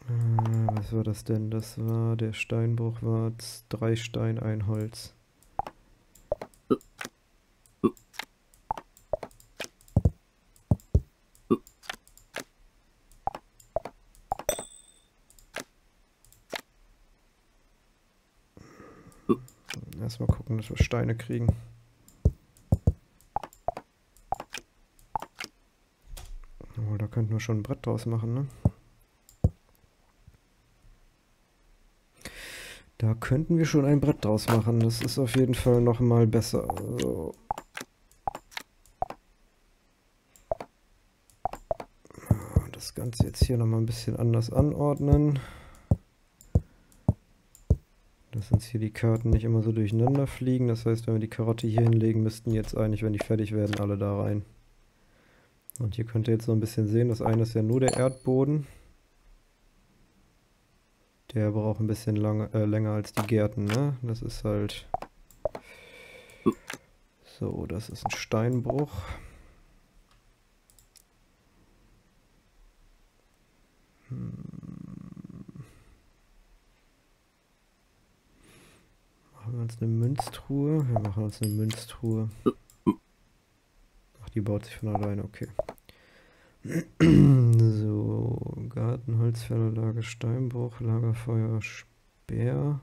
Äh, was war das denn? Das war, der Steinbruch war drei Stein, ein Holz. Erstmal gucken, dass wir Steine kriegen. Oh, da könnten wir schon ein Brett draus machen, ne? Da könnten wir schon ein Brett draus machen. Das ist auf jeden Fall noch mal besser. So. Das Ganze jetzt hier noch mal ein bisschen anders anordnen. Uns hier die Karten nicht immer so durcheinander fliegen. Das heißt, wenn wir die Karotte hier hinlegen, müssten jetzt eigentlich, wenn die fertig werden, alle da rein. Und hier könnt ihr jetzt so ein bisschen sehen, das eine ist ja nur der Erdboden. Der braucht ein bisschen lang, äh, länger als die Gärten, ne? Das ist halt... So, das ist ein Steinbruch. Uns eine Münztruhe? Wir machen uns eine Münztruhe. Ach, die baut sich von alleine, okay. so, Garten, Holzfällerlager, Steinbruch, Lagerfeuer, Speer.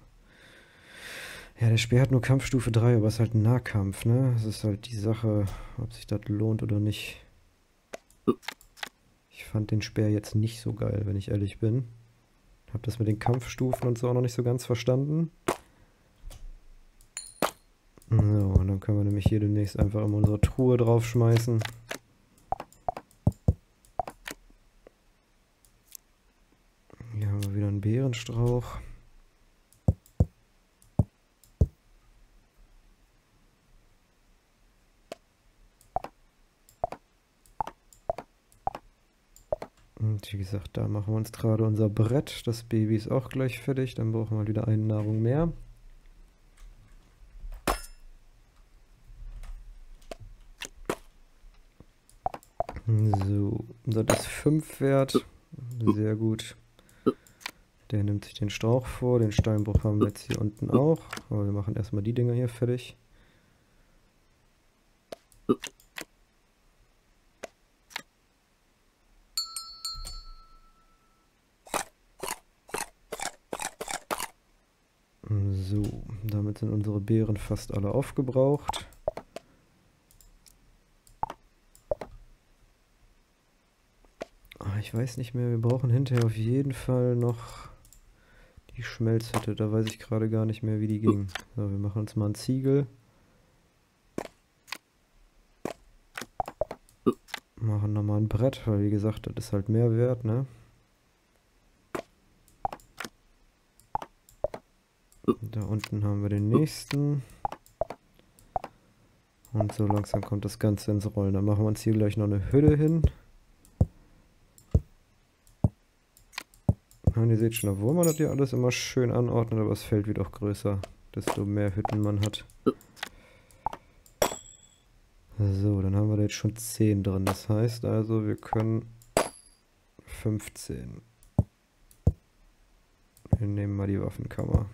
Ja, der Speer hat nur Kampfstufe 3, aber es ist halt ein Nahkampf, ne? Das ist halt die Sache, ob sich das lohnt oder nicht. Ich fand den Speer jetzt nicht so geil, wenn ich ehrlich bin. Hab das mit den Kampfstufen und so auch noch nicht so ganz verstanden. So, und dann können wir nämlich hier demnächst einfach immer unsere Truhe draufschmeißen. Beerenstrauch. Und wie gesagt, da machen wir uns gerade unser Brett. Das Baby ist auch gleich fertig. Dann brauchen wir wieder eine Nahrung mehr. So, das ist 5 wert. Sehr gut. Der nimmt sich den Strauch vor, den Steinbruch haben wir jetzt hier unten auch. Aber wir machen erstmal die Dinger hier fertig. So, damit sind unsere Beeren fast alle aufgebraucht. Ich weiß nicht mehr, wir brauchen hinterher auf jeden Fall noch die Schmelzhütte, da weiß ich gerade gar nicht mehr, wie die ging. So, wir machen uns mal ein Ziegel. Machen nochmal ein Brett, weil wie gesagt, das ist halt mehr wert, ne? Da unten haben wir den nächsten. Und so langsam kommt das Ganze ins Rollen. Dann machen wir uns hier gleich noch eine Hütte hin. Und ihr seht schon, obwohl man das hier alles immer schön anordnet, aber das Feld wird auch größer, desto mehr Hütten man hat. So, dann haben wir da jetzt schon 10 drin. Das heißt also, wir können 15. Wir nehmen mal die Waffenkammer.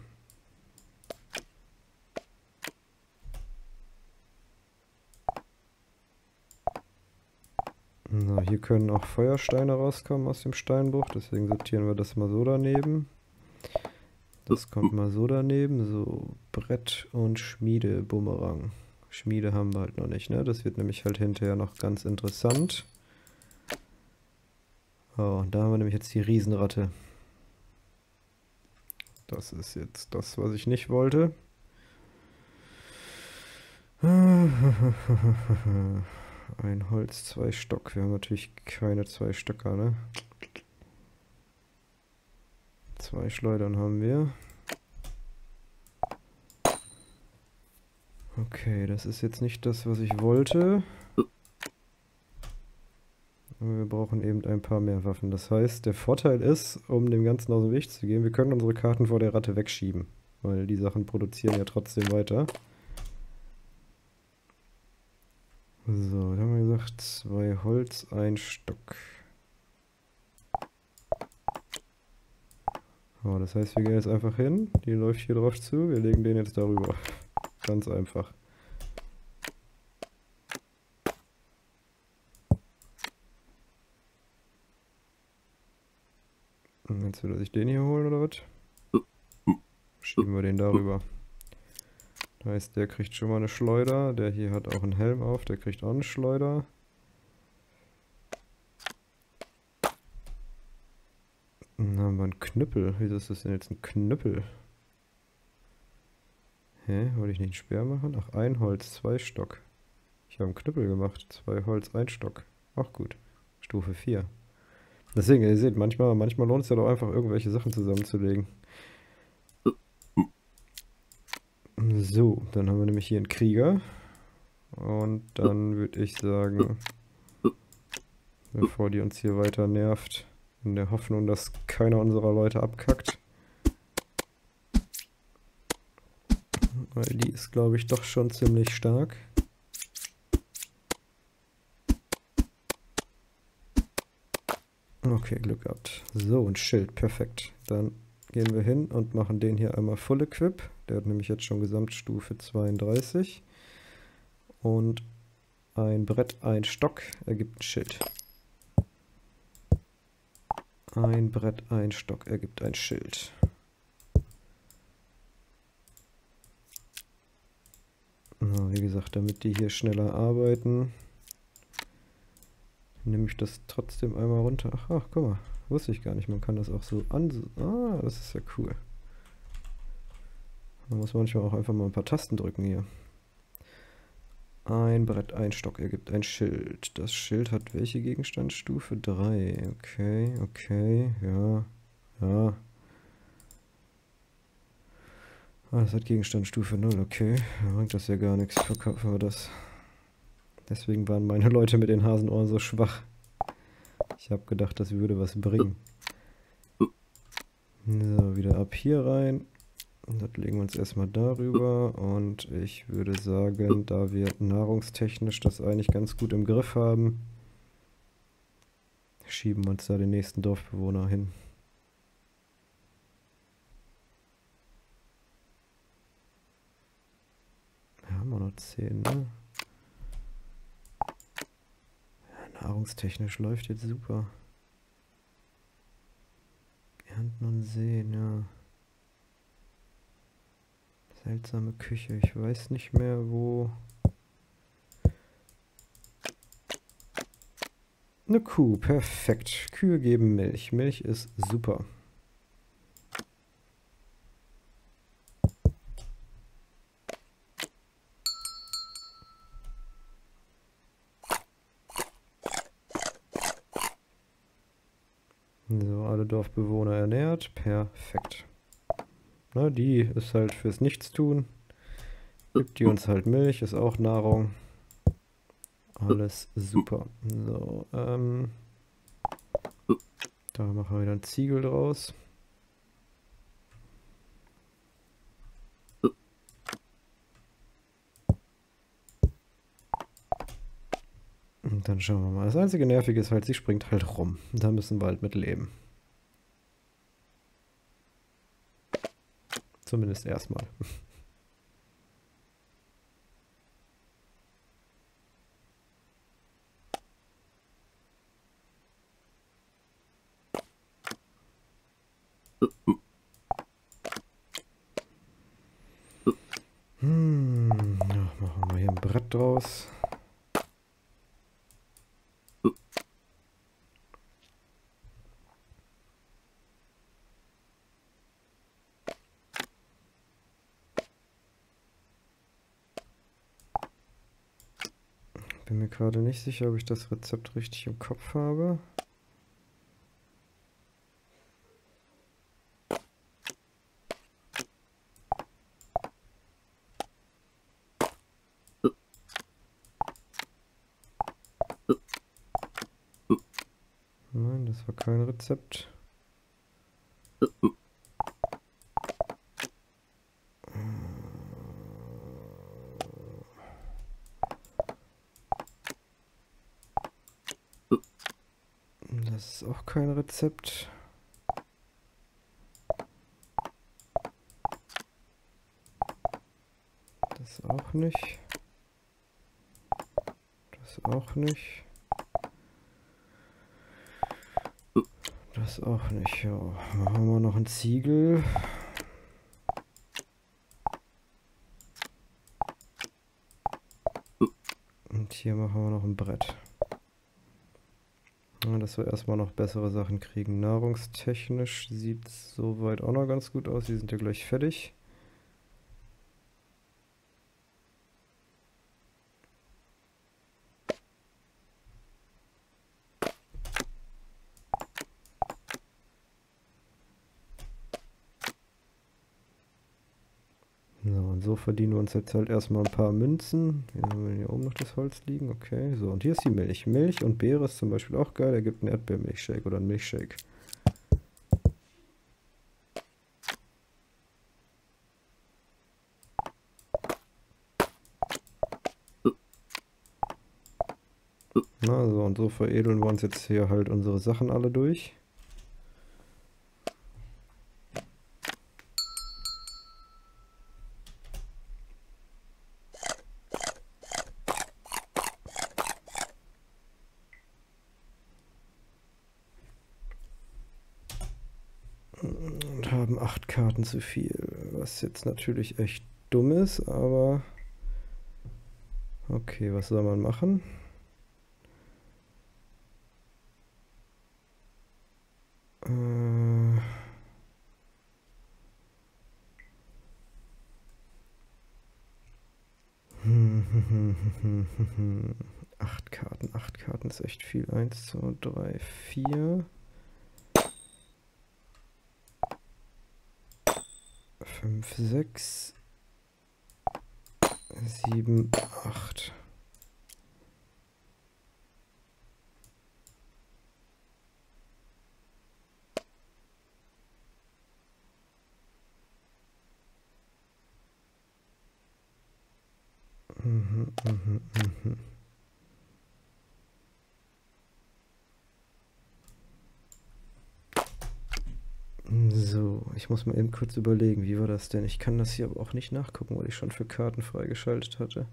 So, hier können auch Feuersteine rauskommen aus dem Steinbruch, deswegen sortieren wir das mal so daneben. Das kommt mal so daneben, so Brett und Schmiede, Bumerang. Schmiede haben wir halt noch nicht, ne? Das wird nämlich halt hinterher noch ganz interessant. Oh, da haben wir nämlich jetzt die Riesenratte. Das ist jetzt das, was ich nicht wollte. Ein Holz, zwei Stock. Wir haben natürlich keine zwei Stöcker, ne? Zwei Schleudern haben wir. Okay, das ist jetzt nicht das, was ich wollte. Aber wir brauchen eben ein paar mehr Waffen. Das heißt, der Vorteil ist, um dem Ganzen aus dem Weg zu gehen, wir können unsere Karten vor der Ratte wegschieben. Weil die Sachen produzieren ja trotzdem weiter. So, da haben wir gesagt, zwei Holz, ein Stock. Oh, das heißt, wir gehen jetzt einfach hin. Die läuft hier drauf zu. Wir legen den jetzt darüber. Ganz einfach. Jetzt will er sich den hier holen oder was? Schieben wir den darüber. Heißt, der kriegt schon mal eine Schleuder. Der hier hat auch einen Helm auf. Der kriegt auch eine Schleuder. Dann haben wir einen Knüppel. Wieso ist das denn jetzt ein Knüppel? Hä? Wollte ich nicht einen Speer machen? Ach, ein Holz, zwei Stock. Ich habe einen Knüppel gemacht. Zwei Holz, ein Stock. Auch gut. Stufe 4. Deswegen, ihr seht, manchmal, manchmal lohnt es ja doch einfach, irgendwelche Sachen zusammenzulegen. So, dann haben wir nämlich hier einen Krieger. Und dann würde ich sagen, bevor die uns hier weiter nervt, in der Hoffnung, dass keiner unserer Leute abkackt. Weil die ist, glaube ich, doch schon ziemlich stark. Okay, Glück gehabt. So, ein Schild, perfekt. Dann gehen wir hin und machen den hier einmal Full Equip. Der hat nämlich jetzt schon Gesamtstufe 32. Und ein Brett, ein Stock ergibt ein Schild. Ein Brett, ein Stock ergibt ein Schild. wie gesagt, damit die hier schneller arbeiten, nehme ich das trotzdem einmal runter. Ach, ach, guck mal. Wusste ich gar nicht. Man kann das auch so an... Ah, das ist ja cool. Man muss manchmal auch einfach mal ein paar Tasten drücken hier. Ein Brett, ein Stock ergibt ein Schild. Das Schild hat welche Gegenstandsstufe? 3. Okay, okay, ja, ja. Ah, das hat Gegenstandsstufe 0, okay. Bringt das ja gar nichts. Verkaufen wir das. Deswegen waren meine Leute mit den Hasenohren so schwach. Ich habe gedacht, das würde was bringen. So, wieder ab hier rein. Das legen wir uns erstmal darüber. Und ich würde sagen, da wir nahrungstechnisch das eigentlich ganz gut im Griff haben, schieben wir uns da den nächsten Dorfbewohner hin. Haben wir noch 10, ne? Nahrungstechnisch läuft jetzt super. Ernten und sehen, ja. Seltsame Küche. Ich weiß nicht mehr, wo... Eine Kuh, perfekt. Kühe geben Milch. Milch ist super. Dorfbewohner ernährt. Perfekt. Na, die ist halt fürs Nichtstun. Gibt die uns halt Milch, ist auch Nahrung. Alles super. So, ähm. Da machen wir ein Ziegel draus. Und dann schauen wir mal. Das einzige Nervige ist halt, sie springt halt rum. Da müssen wir halt mit leben. Zumindest erstmal. Hm, machen wir hier ein Brett draus. Gerade nicht sicher, ob ich das Rezept richtig im Kopf habe. Nein, das war kein Rezept. Rezept. Das auch nicht. Das auch nicht. Das auch nicht. Ja. Machen wir noch ein Ziegel. Und hier machen wir noch ein Brett. Dass wir erstmal noch bessere Sachen kriegen. Nahrungstechnisch sieht es soweit auch noch ganz gut aus. Die sind ja gleich fertig. So, und so verdienen wir uns jetzt halt erstmal ein paar Münzen. Hier haben wir hier oben noch das Holz liegen. Okay, so. Und hier ist die Milch. Milch und Beere ist zum Beispiel auch geil. Er gibt einen Erdbeermilchshake oder einen Milchshake. Na, so, und so veredeln wir uns jetzt hier halt unsere Sachen alle durch. Und haben zu viel, was jetzt natürlich echt dumm ist, aber okay, was soll man machen? Äh Acht Karten, acht Karten ist echt viel. Eins, zwei, drei, vier. 5, 6, 7, 8. muss mal eben kurz überlegen, wie war das denn? Ich kann das hier aber auch nicht nachgucken, weil ich schon für Karten freigeschaltet hatte.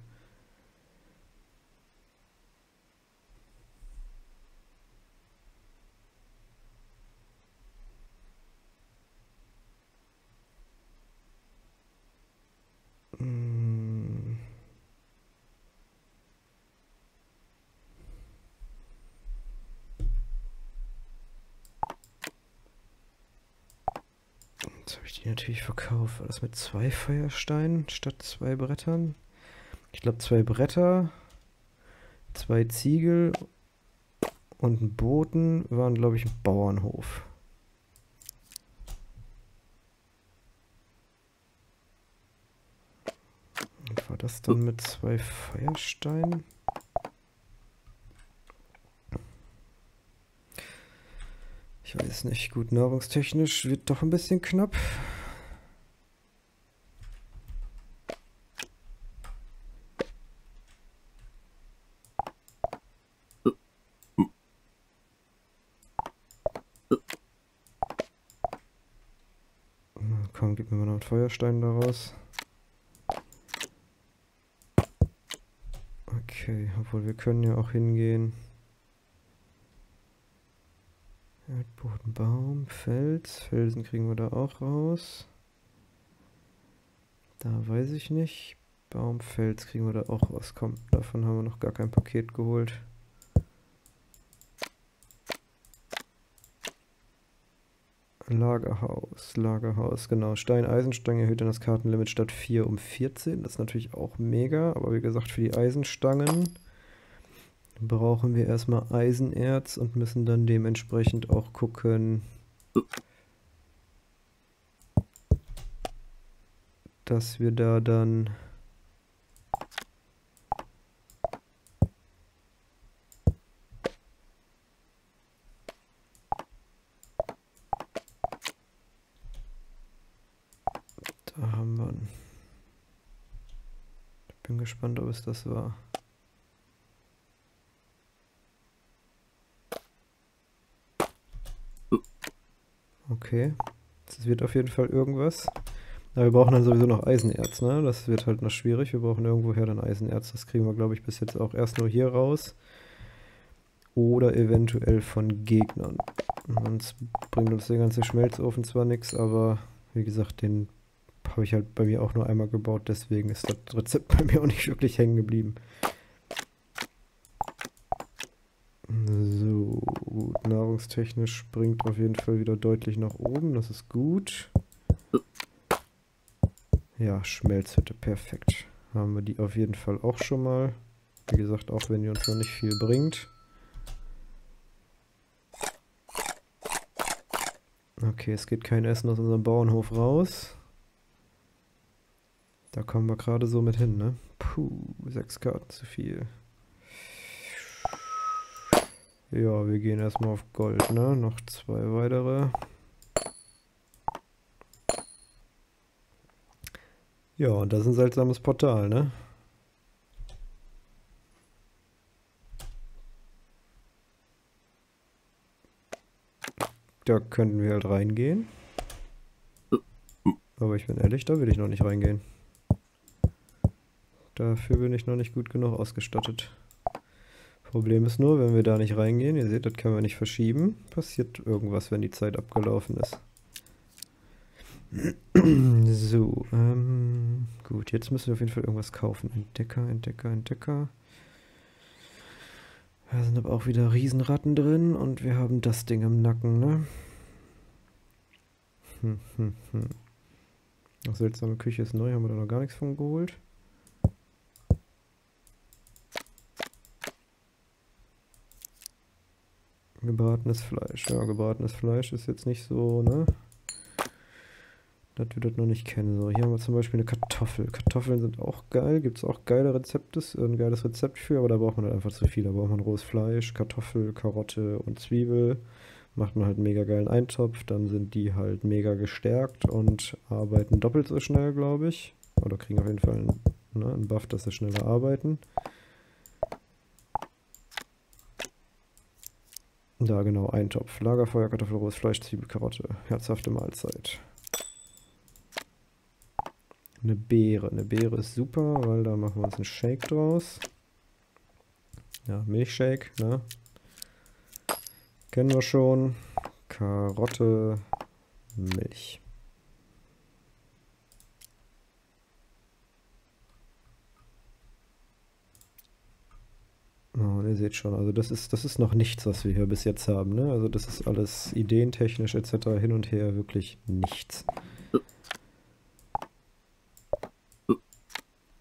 Mm. Jetzt habe ich die natürlich verkauft. War das mit zwei Feuersteinen statt zwei Brettern? Ich glaube zwei Bretter, zwei Ziegel und ein Boten waren, glaube ich, ein Bauernhof. War das dann mit zwei Feuersteinen? Ich weiß nicht, gut, nahrungstechnisch wird doch ein bisschen knapp. Na, komm, gib mir mal noch einen Feuerstein daraus. Okay, obwohl wir können ja auch hingehen. Erdboden, Baum, Fels. Felsen kriegen wir da auch raus. Da weiß ich nicht. Baum, Fels kriegen wir da auch raus. Komm, davon haben wir noch gar kein Paket geholt. Lagerhaus, Lagerhaus, genau. Stein-Eisenstange erhöht dann das Kartenlimit statt 4 um 14. Das ist natürlich auch mega, aber wie gesagt, für die Eisenstangen brauchen wir erstmal Eisenerz und müssen dann dementsprechend auch gucken, dass wir da dann bin gespannt ob es das war Okay. Das wird auf jeden Fall irgendwas. Aber wir brauchen dann sowieso noch Eisenerz, ne? Das wird halt noch schwierig. Wir brauchen irgendwoher dann Eisenerz. Das kriegen wir, glaube ich, bis jetzt auch erst nur hier raus. Oder eventuell von Gegnern. Sonst bringt uns der ganze Schmelzofen zwar nichts, aber wie gesagt, den habe ich halt bei mir auch nur einmal gebaut. Deswegen ist das Rezept bei mir auch nicht wirklich hängen geblieben. So, gut. Nahrungstechnisch springt auf jeden Fall wieder deutlich nach oben. Das ist gut. Ja, Schmelzhütte, perfekt. Haben wir die auf jeden Fall auch schon mal. Wie gesagt, auch wenn die uns noch nicht viel bringt. Okay, es geht kein Essen aus unserem Bauernhof raus. Da kommen wir gerade so mit hin, ne? Puh, sechs Karten zu viel. Ja, wir gehen erstmal auf Gold, ne? Noch zwei weitere. Ja, und das ist ein seltsames Portal, ne? Da könnten wir halt reingehen. Aber ich bin ehrlich, da will ich noch nicht reingehen. Dafür bin ich noch nicht gut genug ausgestattet. Problem ist nur, wenn wir da nicht reingehen, ihr seht, das können wir nicht verschieben, passiert irgendwas, wenn die Zeit abgelaufen ist. So, ähm, gut, jetzt müssen wir auf jeden Fall irgendwas kaufen. Entdecker, Entdecker, Entdecker. Da sind aber auch wieder Riesenratten drin und wir haben das Ding im Nacken, ne? Hm, hm, hm. Ach, seltsame Küche ist neu, haben wir da noch gar nichts von geholt. Gebratenes Fleisch. Ja, gebratenes Fleisch ist jetzt nicht so, ne? dass wir das noch nicht kennen. So, hier haben wir zum Beispiel eine Kartoffel. Kartoffeln sind auch geil, gibt es auch geile Rezepte, ein geiles Rezept für, aber da braucht man halt einfach zu viel. Da braucht man rohes Fleisch, Kartoffel, Karotte und Zwiebel. Macht man halt einen mega geilen Eintopf, dann sind die halt mega gestärkt und arbeiten doppelt so schnell, glaube ich. Oder kriegen auf jeden Fall einen, ne, einen Buff, dass sie schneller arbeiten. Da genau, Eintopf. Lagerfeuer, Kartoffel, rohes Fleisch, Zwiebel, Karotte. Herzhafte Mahlzeit. Eine Beere. Eine Beere ist super, weil da machen wir uns einen Shake draus. Ja, Milchshake, ne? Kennen wir schon. Karotte, Milch. Oh, ihr seht schon, also das ist, das ist noch nichts, was wir hier bis jetzt haben. Ne? Also das ist alles ideentechnisch etc. hin und her wirklich nichts.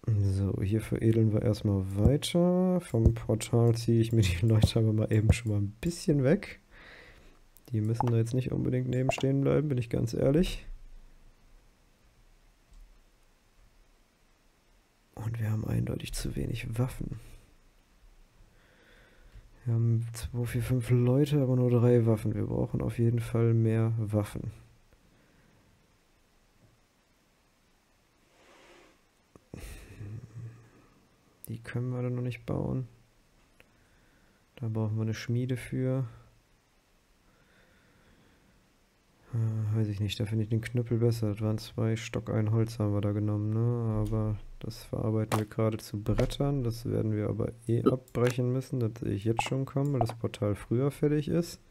So, hier veredeln wir erstmal weiter. Vom Portal ziehe ich mir die Leute aber mal eben schon mal ein bisschen weg. Die müssen da jetzt nicht unbedingt neben stehen bleiben, bin ich ganz ehrlich. Und wir haben eindeutig zu wenig Waffen. Wir haben 2, 4, 5 Leute, aber nur drei Waffen. Wir brauchen auf jeden Fall mehr Waffen. Die können wir dann noch nicht bauen. Da brauchen wir eine Schmiede für. Äh, weiß ich nicht, da finde ich den Knüppel besser. Das waren zwei Stock, ein Holz haben wir da genommen, ne? Aber das verarbeiten wir gerade zu Brettern. Das werden wir aber eh abbrechen müssen. Das sehe ich jetzt schon kommen, weil das Portal früher fertig ist.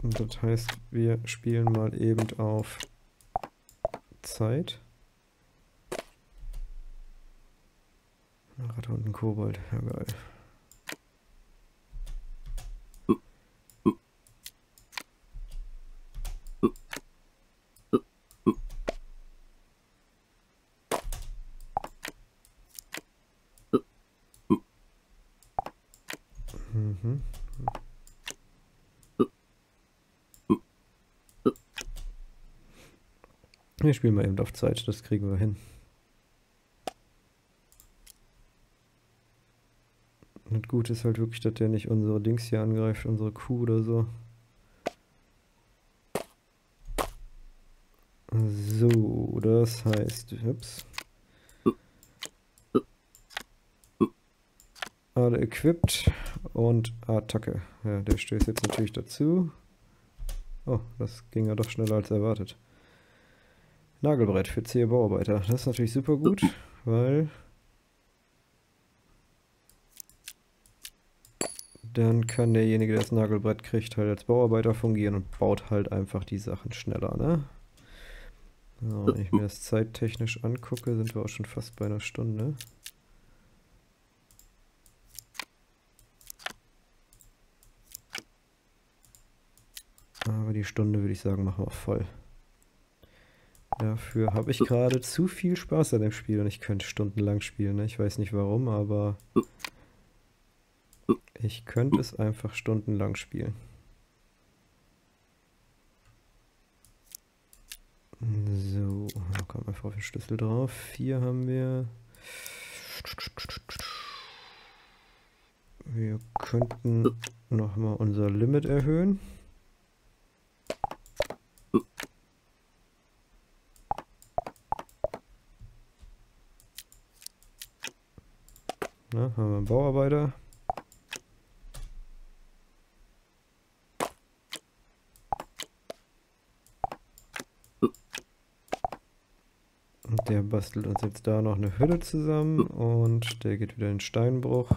Und das heißt, wir spielen mal eben auf Zeit. Ratte und ein Kobold. Ja, geil. Wir spielen mal eben auf Zeit, das kriegen wir hin. Und gut ist halt wirklich, dass der nicht unsere Dings hier angreift, unsere Kuh oder so. So, das heißt, ups. Alle equipped und Attacke. Ja, der stößt jetzt natürlich dazu. Oh, das ging ja doch schneller als erwartet. Nagelbrett für zähe Bauarbeiter. Das ist natürlich super gut, weil dann kann derjenige, der das Nagelbrett kriegt, halt als Bauarbeiter fungieren und baut halt einfach die Sachen schneller, ne? So, wenn ich mir das zeittechnisch angucke, sind wir auch schon fast bei einer Stunde. Aber die Stunde würde ich sagen, machen wir voll. Dafür habe ich gerade zu viel Spaß an dem Spiel und ich könnte stundenlang spielen. Ne? Ich weiß nicht warum, aber ich könnte es einfach stundenlang spielen. So, da kommt einfach auf den Schlüssel drauf. Vier haben wir. Wir könnten nochmal unser Limit erhöhen. Na, haben wir einen Bauarbeiter. Und der bastelt uns jetzt da noch eine Hütte zusammen und der geht wieder in den Steinbruch.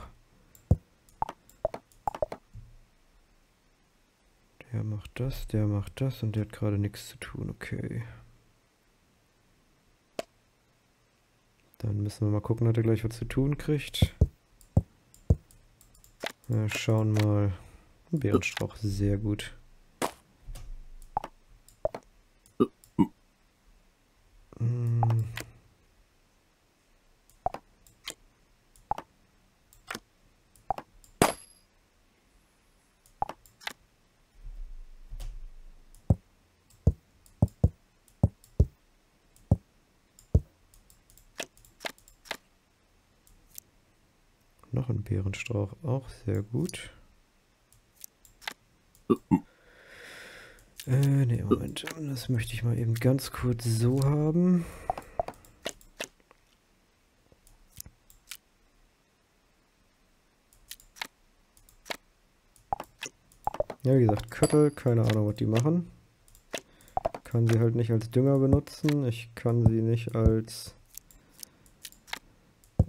Der macht das, der macht das und der hat gerade nichts zu tun, okay. Dann müssen wir mal gucken, dass er gleich was zu tun kriegt. Wir schauen mal. Bärenstrauch, sehr gut. Bärenstrauch, auch sehr gut. Äh, ne, Moment. Das möchte ich mal eben ganz kurz so haben. Ja, wie gesagt, Köttel, keine Ahnung, was die machen. Kann sie halt nicht als Dünger benutzen. Ich kann sie nicht als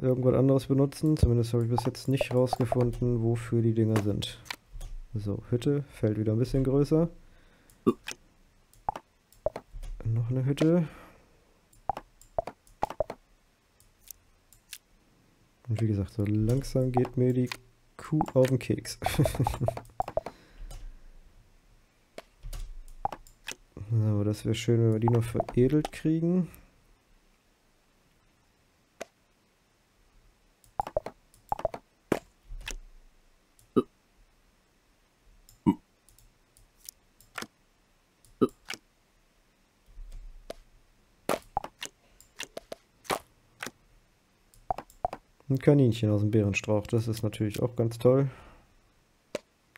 irgendwas anderes benutzen. Zumindest habe ich bis jetzt nicht rausgefunden, wofür die Dinger sind. So, Hütte, fällt wieder ein bisschen größer. Noch eine Hütte. Und wie gesagt, so langsam geht mir die Kuh auf den Keks. so, das wäre schön, wenn wir die noch veredelt kriegen. Kaninchen aus dem Bärenstrauch, das ist natürlich auch ganz toll.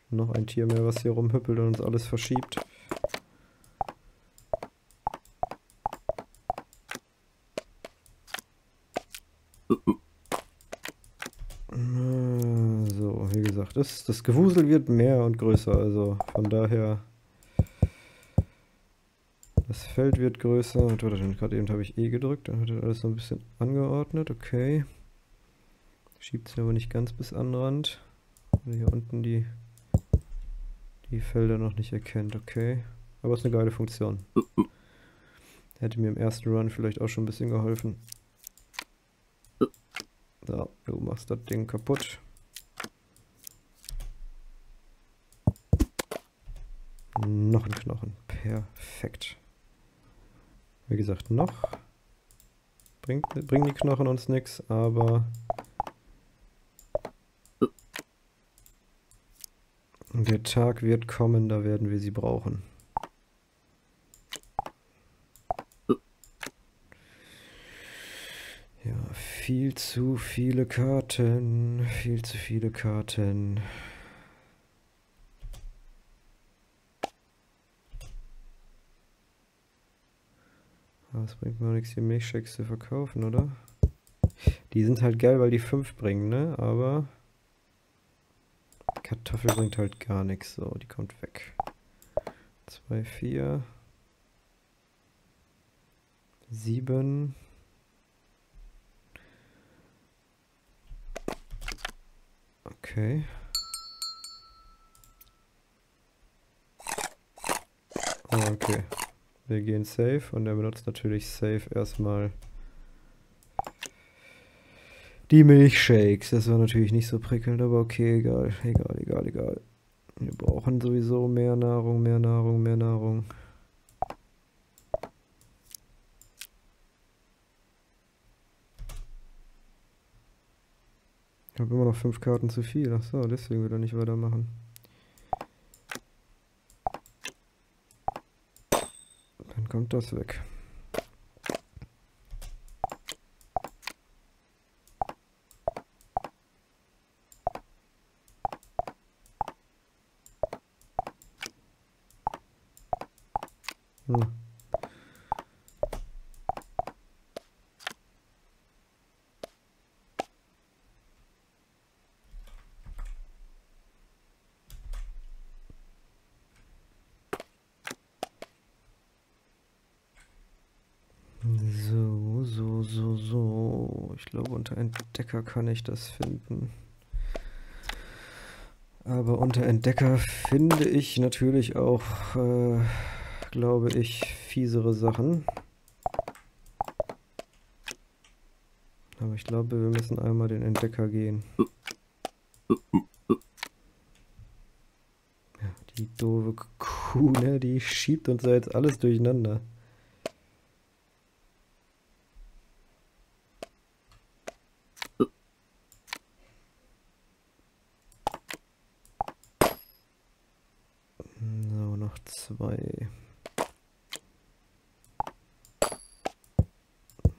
Noch ein Tier mehr, was hier rumhüppelt und uns alles verschiebt. So, wie gesagt, das, das Gewusel wird mehr und größer, also von daher... Das Feld wird größer. Gerade eben habe ich E gedrückt, dann hat er alles so ein bisschen angeordnet, okay. Schiebt sie aber nicht ganz bis an den Rand. Weil hier unten die, die Felder noch nicht erkennt. Okay. Aber ist eine geile Funktion. Hätte mir im ersten Run vielleicht auch schon ein bisschen geholfen. So, du machst das Ding kaputt. Noch ein Knochen. Perfekt. Wie gesagt, noch. Bringt, bringen die Knochen uns nichts, aber Der Tag wird kommen, da werden wir sie brauchen. Ja, viel zu viele Karten, viel zu viele Karten. Es bringt mir nichts, hier Milchshakes zu verkaufen, oder? Die sind halt geil, weil die 5 bringen, ne? Aber... Kartoffel bringt halt gar nichts, so, die kommt weg. 2, 4, 7, Okay. Ah, okay. Wir gehen safe und er benutzt natürlich safe erstmal die Milchshakes. Das war natürlich nicht so prickelnd, aber okay, egal, egal, egal, egal. Wir brauchen sowieso mehr Nahrung, mehr Nahrung, mehr Nahrung. Ich habe immer noch fünf Karten zu viel. Achso, deswegen will er nicht weitermachen. Dann kommt das weg. Hm. So, so, so, so. Ich glaube, unter Entdecker kann ich das finden. Aber unter Entdecker finde ich natürlich auch, äh, glaube ich, fiesere Sachen. Aber ich glaube, wir müssen einmal den Entdecker gehen. Ja, die doofe Kuh, ne? Die schiebt uns da jetzt alles durcheinander. Zwei.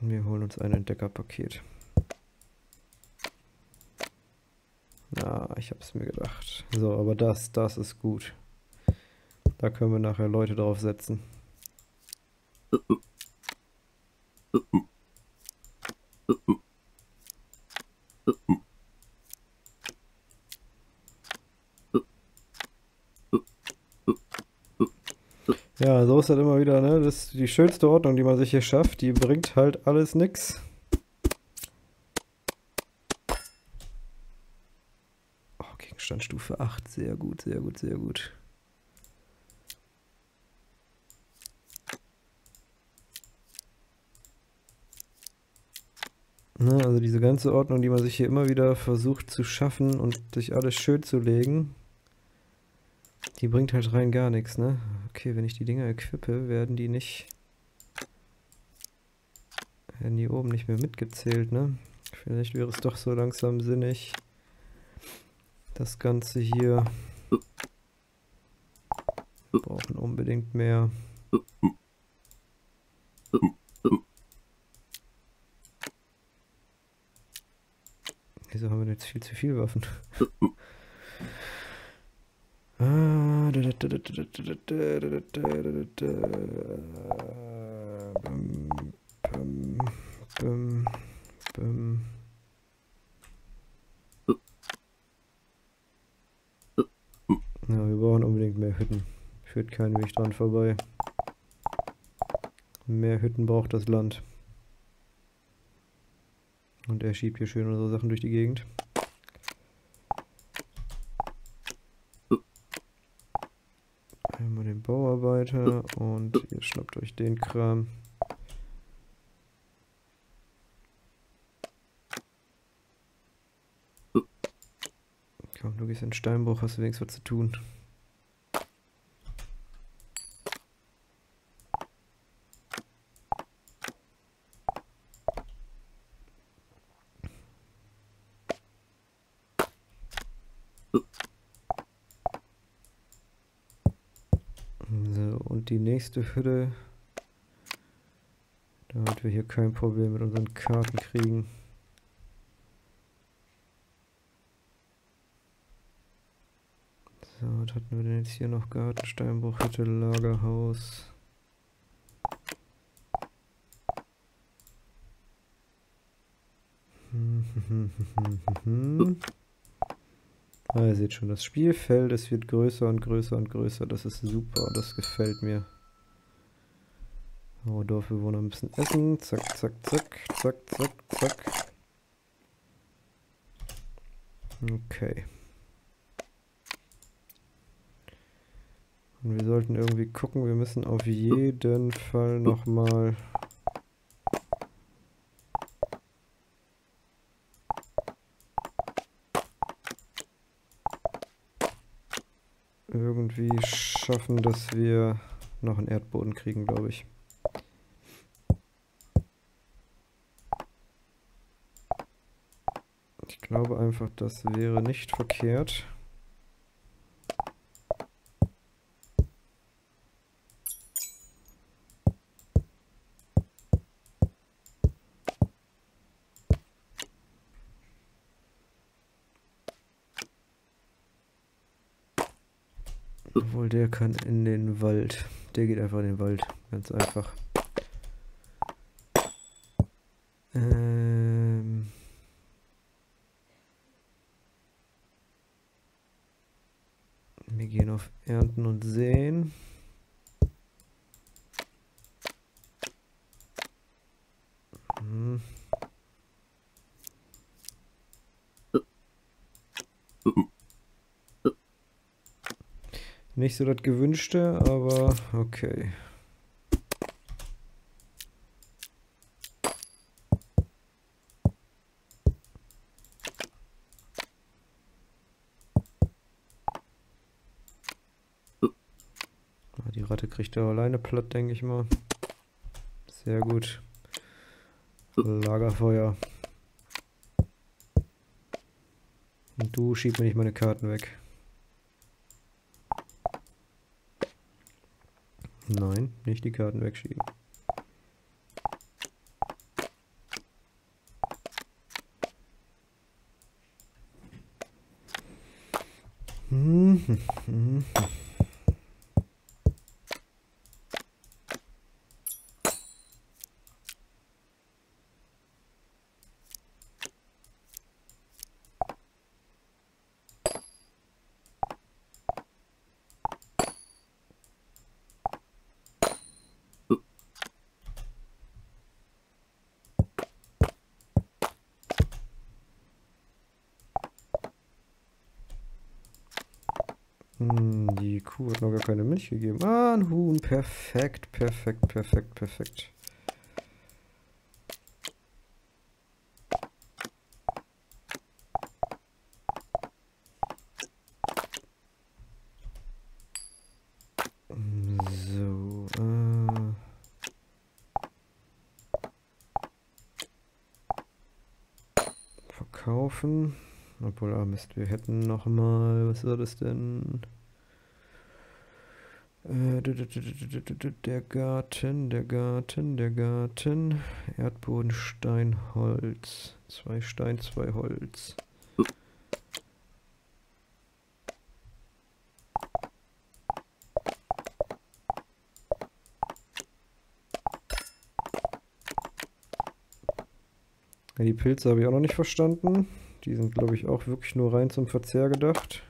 Wir holen uns ein Entdeckerpaket. Ja, ich hab's mir gedacht. So, aber das, das ist gut. Da können wir nachher Leute drauf setzen. Ja, so ist das immer wieder, ne? Das ist die schönste Ordnung, die man sich hier schafft. Die bringt halt alles nix. Oh, Gegenstand Stufe 8. Sehr gut, sehr gut, sehr gut. Ne, also diese ganze Ordnung, die man sich hier immer wieder versucht zu schaffen und sich alles schön zu legen, die bringt halt rein gar nichts, ne? Okay, wenn ich die Dinger equippe, werden die nicht... Werden die oben nicht mehr mitgezählt, ne? Vielleicht wäre es doch so langsam sinnig, das Ganze hier... Brauchen unbedingt mehr... Wieso haben wir jetzt viel zu viele Waffen? Ja, wir brauchen unbedingt mehr Hütten. Führt kein Weg dran vorbei. Mehr Hütten braucht das Land. Und er schiebt hier schön unsere Sachen durch die Gegend. Einmal den Bauarbeiter und ihr schnappt euch den Kram. Komm, du gehst in Steinbruch, hast du wenigstens was zu tun. So, und die nächste Hütte, damit wir hier kein Problem mit unseren Karten kriegen. So, was hatten wir denn jetzt hier noch? Garten, Steinbruch, Hütte, Lagerhaus. Ah, ihr seht schon, das Spielfeld, es wird größer und größer und größer. Das ist super, das gefällt mir. Oh, Dorfbewohner müssen essen. Zack, zack, zack, zack, zack, zack. Okay. Und wir sollten irgendwie gucken, wir müssen auf jeden Fall nochmal irgendwie schaffen, dass wir noch einen Erdboden kriegen, glaube ich. Ich glaube einfach, das wäre nicht verkehrt. Obwohl der kann in den Wald. Der geht einfach in den Wald. Ganz einfach. Ähm Wir gehen auf Ernten und Säen. Hm. Nicht so das Gewünschte, aber okay. Ah, die Ratte kriegt er alleine platt, denke ich mal. Sehr gut. Lagerfeuer. Und du schieb mir nicht meine Karten weg. Nein, nicht die Karten wegschieben. Hm, die Kuh hat noch Milch gegeben. Ah, ein Huhn. Perfekt, perfekt, perfekt, perfekt. Äh. Verkaufen. Obwohl, ah Mist, wir hätten noch mal, was war das denn? Der Garten, der Garten, der Garten. Erdboden, Stein, Holz. Zwei Stein, zwei Holz. Die Pilze habe ich auch noch nicht verstanden. Die sind, glaube ich, auch wirklich nur rein zum Verzehr gedacht.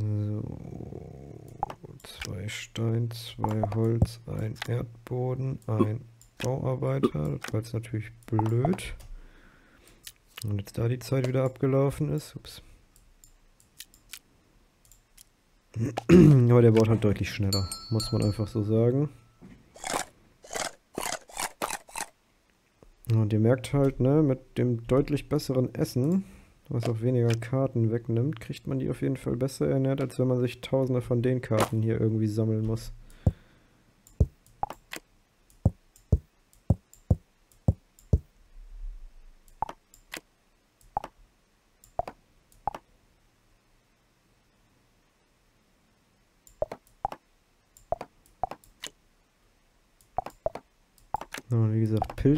So, zwei Zwei Holz, ein Erdboden, ein Bauarbeiter. Das war jetzt natürlich blöd. Und jetzt da die Zeit wieder abgelaufen ist. Ups. Aber der baut halt deutlich schneller, muss man einfach so sagen. Und ihr merkt halt, ne, mit dem deutlich besseren Essen, was auch weniger Karten wegnimmt, kriegt man die auf jeden Fall besser ernährt, als wenn man sich tausende von den Karten hier irgendwie sammeln muss.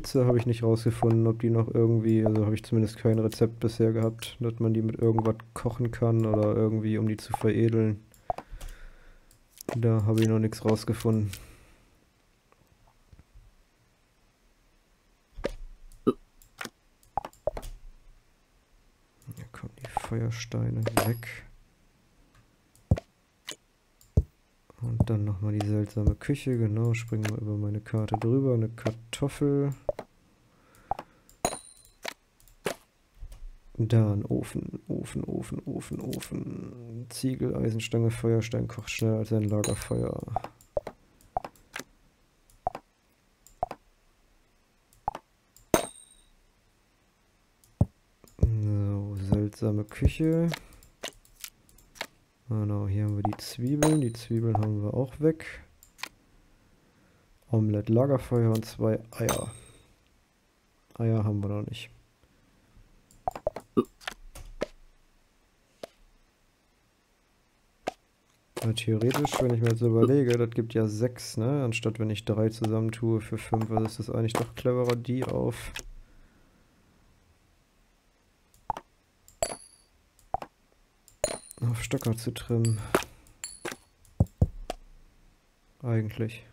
Pilze habe ich nicht rausgefunden, ob die noch irgendwie, also habe ich zumindest kein Rezept bisher gehabt, dass man die mit irgendwas kochen kann oder irgendwie, um die zu veredeln. Da habe ich noch nichts rausgefunden. Da kommen die Feuersteine weg. Und dann nochmal die seltsame Küche, genau, springen wir über meine Karte drüber, eine Kartoffel. Da ein Ofen, Ofen, Ofen, Ofen, Ofen. Ziegel, Eisenstange, Feuerstein kocht schneller als ein Lagerfeuer. So, seltsame Küche. Genau, hier haben wir die Zwiebeln. Die Zwiebeln haben wir auch weg. Omelette, Lagerfeuer und zwei Eier. Eier haben wir noch nicht. Ja, theoretisch, wenn ich mir jetzt überlege, das gibt ja sechs, ne? Anstatt wenn ich drei zusammentue für fünf, also ist das eigentlich doch cleverer, die auf auf Stöcker zu trimmen. Eigentlich.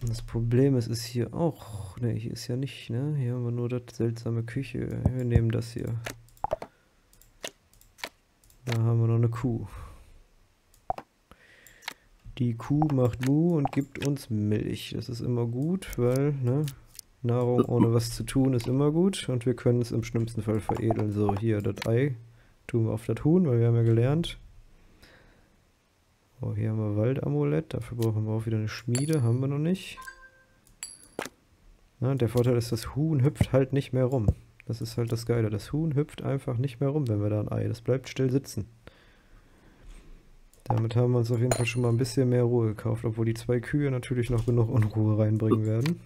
Das Problem ist, ist hier auch, ne, hier ist ja nicht, ne, hier haben wir nur das seltsame Küche. Wir nehmen das hier. Da haben wir noch eine Kuh. Die Kuh macht Mu und gibt uns Milch. Das ist immer gut, weil, ne, Nahrung ohne was zu tun ist immer gut und wir können es im schlimmsten Fall veredeln. So, hier, das Ei tun wir auf das Huhn, weil wir haben ja gelernt, Oh, hier haben wir Waldamulett. Dafür brauchen wir auch wieder eine Schmiede. Haben wir noch nicht. Na, der Vorteil ist, das Huhn hüpft halt nicht mehr rum. Das ist halt das Geile. Das Huhn hüpft einfach nicht mehr rum, wenn wir da ein Ei. Das bleibt still sitzen. Damit haben wir uns auf jeden Fall schon mal ein bisschen mehr Ruhe gekauft, obwohl die zwei Kühe natürlich noch genug Unruhe reinbringen werden.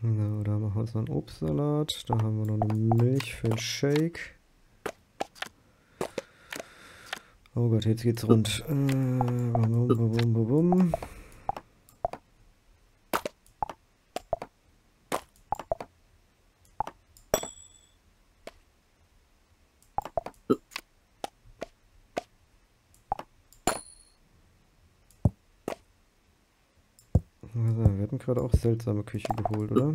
So, da machen wir uns noch einen Obstsalat. Da haben wir noch eine Milch für einen Shake. Oh Gott, jetzt geht's rund. Äh, bum, bum, bum, bum, Wir hatten gerade auch seltsame Küche geholt, oder?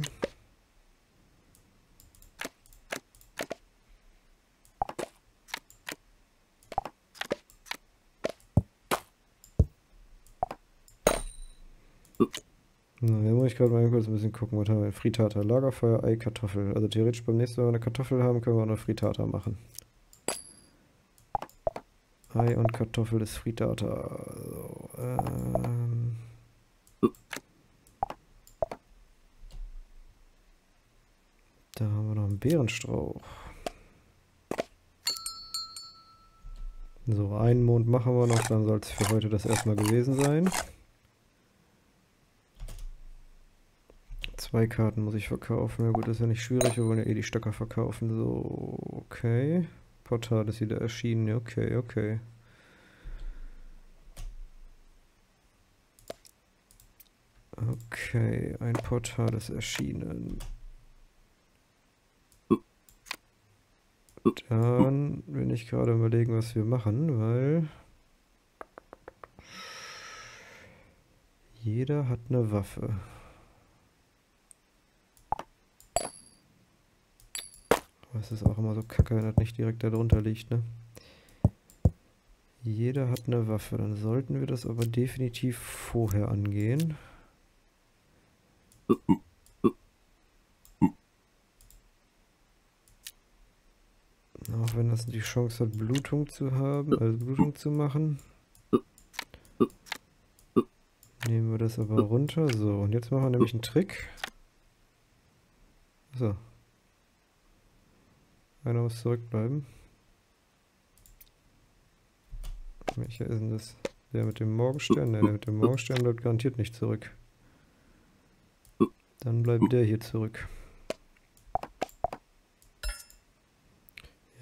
Na, hier muss ich gerade mal kurz ein bisschen gucken, was haben wir? Frittata, Lagerfeuer, Ei, Kartoffel. Also theoretisch beim nächsten Mal, wenn wir eine Kartoffel haben, können wir auch eine Frittata machen. Ei und Kartoffel ist Frittata. So, ähm da haben wir noch einen Beerenstrauch. So, einen Mond machen wir noch, dann soll es für heute das erstmal gewesen sein. Zwei Karten muss ich verkaufen. Ja gut, das ist ja nicht schwierig, wir wollen ja eh die Stöcker verkaufen. So, okay. Portal ist wieder erschienen. Okay, okay. Okay, ein Portal ist erschienen. Dann will ich gerade überlegen, was wir machen, weil jeder hat eine Waffe. Das ist auch immer so kacke, wenn das nicht direkt darunter liegt, ne? Jeder hat eine Waffe, dann sollten wir das aber definitiv vorher angehen. Auch wenn das die Chance hat, Blutung zu haben, also Blutung zu machen. Nehmen wir das aber runter. So, und jetzt machen wir nämlich einen Trick. So. Einer muss zurückbleiben. Welcher ist denn das? Der mit dem Morgenstern? Ne, der mit dem Morgenstern bleibt garantiert nicht zurück. Dann bleibt der hier zurück.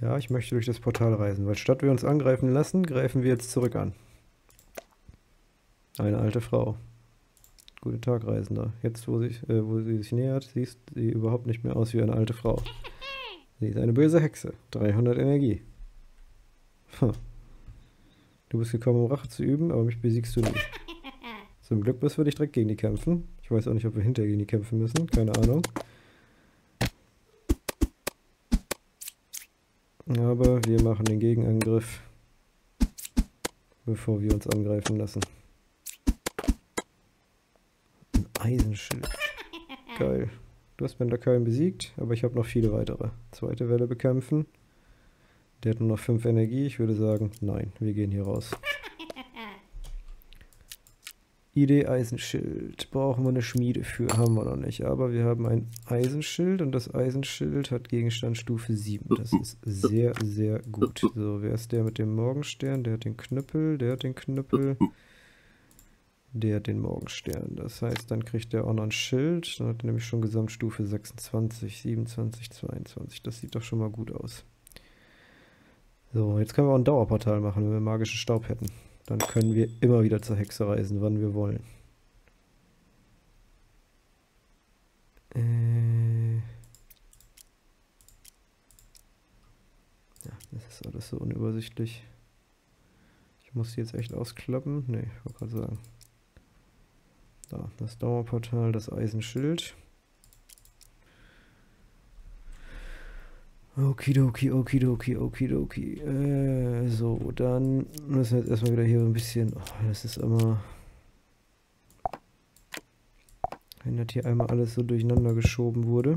Ja, ich möchte durch das Portal reisen, weil statt wir uns angreifen lassen, greifen wir jetzt zurück an. Eine alte Frau. Guten Tag, Reisender. Jetzt, wo, sich, äh, wo sie sich nähert, sieht sie überhaupt nicht mehr aus wie eine alte Frau. Sie ist eine böse Hexe. 300 Energie. Hm. Du bist gekommen, um Rache zu üben, aber mich besiegst du nie. Zum Glück müssen wir nicht direkt gegen die kämpfen. Ich weiß auch nicht, ob wir hinterher gegen die kämpfen müssen. Keine Ahnung. Aber wir machen den Gegenangriff, bevor wir uns angreifen lassen. Ein Eisenschild. Geil. Du hast Menderkeilen besiegt, aber ich habe noch viele weitere. Zweite Welle bekämpfen. Der hat nur noch 5 Energie. Ich würde sagen, nein, wir gehen hier raus. Idee Eisenschild. Brauchen wir eine Schmiede für, haben wir noch nicht. Aber wir haben ein Eisenschild und das Eisenschild hat Gegenstand Stufe 7. Das ist sehr, sehr gut. So, wer ist der mit dem Morgenstern? Der hat den Knüppel, der hat den Knüppel. Der den Morgenstern. Das heißt, dann kriegt der auch noch ein Schild. Dann hat er nämlich schon Gesamtstufe 26, 27, 22. Das sieht doch schon mal gut aus. So, jetzt können wir auch ein Dauerportal machen, wenn wir magischen Staub hätten. Dann können wir immer wieder zur Hexe reisen, wann wir wollen. Äh ja, das ist alles so unübersichtlich. Ich muss die jetzt echt ausklappen. Ne, ich wollte gerade sagen. Da, das Dauerportal, das Eisenschild. Okidoki, okidoki, okidoki. Äh, so, dann müssen wir jetzt erstmal wieder hier ein bisschen. Oh, das ist immer. Wenn das hier einmal alles so durcheinander geschoben wurde.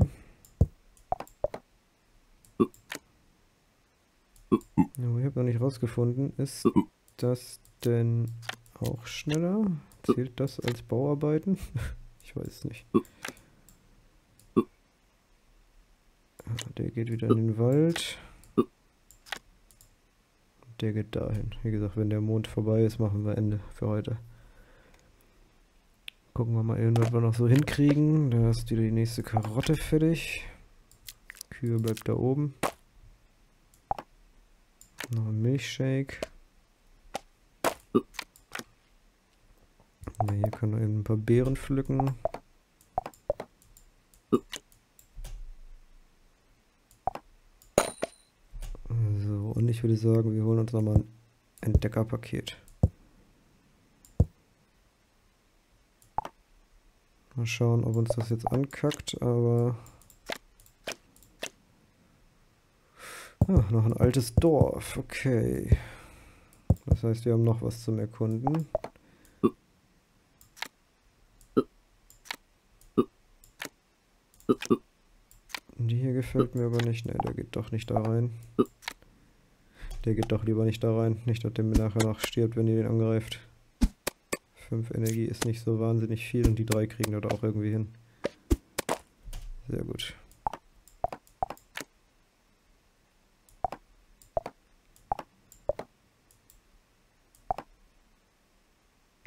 Ich habe noch nicht rausgefunden, ist das denn auch schneller? Zählt das als Bauarbeiten? ich weiß nicht. Der geht wieder in den Wald. Der geht dahin. Wie gesagt, wenn der Mond vorbei ist, machen wir Ende für heute. Gucken wir mal was wir noch so hinkriegen. Da ist wieder die nächste Karotte fertig. Kühe bleibt da oben. Noch ein Milchshake. Ja, hier können wir eben ein paar Beeren pflücken. So, und ich würde sagen, wir holen uns nochmal ein Entdeckerpaket. Mal schauen, ob uns das jetzt ankackt, aber... Ah, noch ein altes Dorf, okay. Das heißt, wir haben noch was zum Erkunden. Die hier gefällt mir aber nicht. Ne, der geht doch nicht da rein. Der geht doch lieber nicht da rein. Nicht, dass der mir nachher noch stirbt, wenn ihr den angreift. 5 Energie ist nicht so wahnsinnig viel und die drei kriegen das auch irgendwie hin. Sehr gut.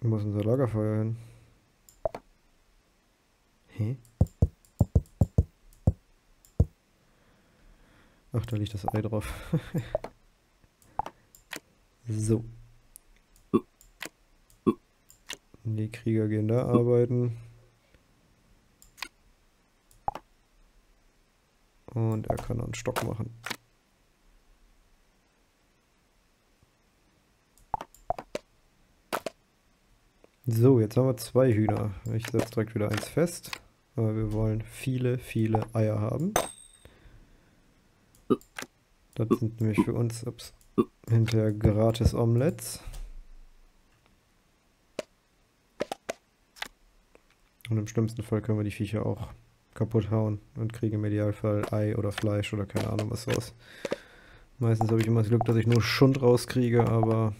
Wo ist unser Lagerfeuer hin? Da liegt das Ei drauf. so. Die Krieger gehen da arbeiten. Und er kann einen Stock machen. So, jetzt haben wir zwei Hühner. Ich setze direkt wieder eins fest. Aber wir wollen viele, viele Eier haben. Das sind nämlich für uns ups, hinterher gratis Omelettes. Und im schlimmsten Fall können wir die Viecher auch kaputt hauen und kriegen im Idealfall Ei oder Fleisch oder keine Ahnung was raus. Meistens habe ich immer das Glück, dass ich nur Schund rauskriege, aber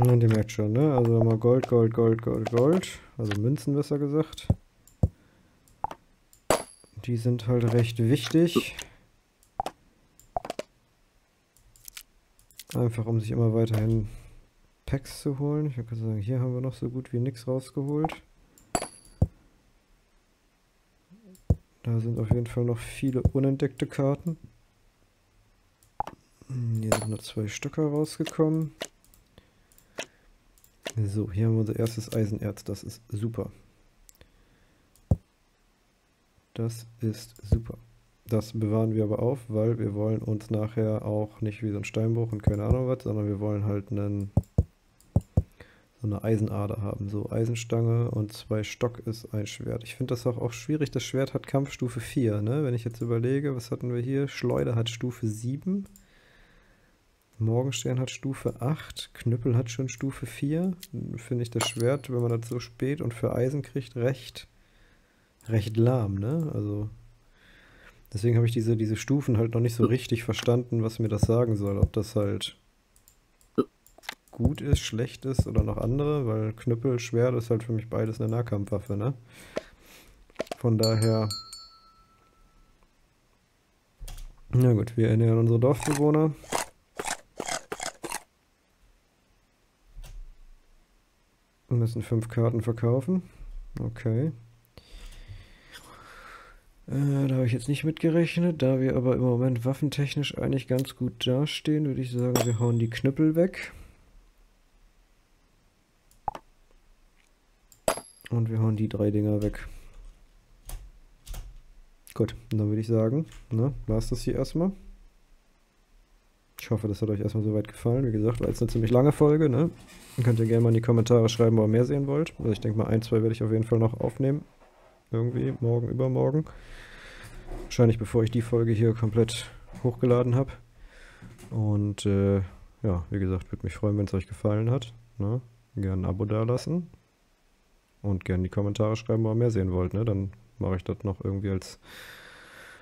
Und ihr merkt schon, ne? Also mal Gold, Gold, Gold, Gold. Also Münzen besser gesagt. Die sind halt recht wichtig. Einfach um sich immer weiterhin Packs zu holen. Ich würde sagen, hier haben wir noch so gut wie nichts rausgeholt. Da sind auf jeden Fall noch viele unentdeckte Karten. Hm, hier sind noch zwei Stöcker rausgekommen. So, hier haben wir unser erstes Eisenerz. Das ist super. Das ist super. Das bewahren wir aber auf, weil wir wollen uns nachher auch nicht wie so ein Steinbruch und keine Ahnung was, sondern wir wollen halt einen, so eine Eisenader haben. So Eisenstange und zwei Stock ist ein Schwert. Ich finde das auch, auch schwierig. Das Schwert hat Kampfstufe 4, ne? Wenn ich jetzt überlege, was hatten wir hier? Schleuder hat Stufe 7. Morgenstern hat Stufe 8, Knüppel hat schon Stufe 4. Finde ich das Schwert, wenn man das so spät und für Eisen kriegt, recht, recht lahm, ne? Also, deswegen habe ich diese, diese Stufen halt noch nicht so richtig verstanden, was mir das sagen soll. Ob das halt gut ist, schlecht ist oder noch andere, weil Knüppel, Schwert ist halt für mich beides eine Nahkampfwaffe, ne? Von daher... Na gut, wir ernähren unsere Dorfbewohner. Wir müssen fünf Karten verkaufen. Okay. Äh, da habe ich jetzt nicht mitgerechnet. Da wir aber im Moment waffentechnisch eigentlich ganz gut dastehen, würde ich sagen, wir hauen die Knüppel weg. Und wir hauen die drei Dinger weg. Gut, dann würde ich sagen, ne, war es das hier erstmal. Ich hoffe, das hat euch erstmal soweit gefallen. Wie gesagt, war jetzt eine ziemlich lange Folge. Ne? Könnt ihr gerne mal in die Kommentare schreiben, ob ihr mehr sehen wollt. Also ich denke mal, ein, zwei werde ich auf jeden Fall noch aufnehmen. Irgendwie, morgen, übermorgen. Wahrscheinlich bevor ich die Folge hier komplett hochgeladen habe. Und äh, ja, wie gesagt, würde mich freuen, wenn es euch gefallen hat. Ne? Gerne ein Abo dalassen. Und gerne in die Kommentare schreiben, ob ihr mehr sehen wollt. Ne? Dann mache ich das noch irgendwie als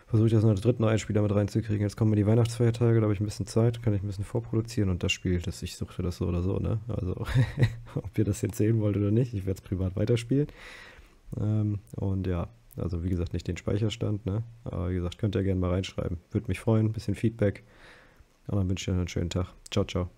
versuche ich das noch als dritten Einspieler mit reinzukriegen. Jetzt kommen mir die Weihnachtsfeiertage, da habe ich ein bisschen Zeit, kann ich ein bisschen vorproduzieren und das Spiel, das, ich suchte das so oder so, ne? Also, ob ihr das jetzt sehen wollt oder nicht, ich werde es privat weiterspielen. Ähm, und ja, also wie gesagt, nicht den Speicherstand, ne? Aber wie gesagt, könnt ihr gerne mal reinschreiben. Würde mich freuen, ein bisschen Feedback. Und dann wünsche ich euch einen schönen Tag. Ciao, ciao.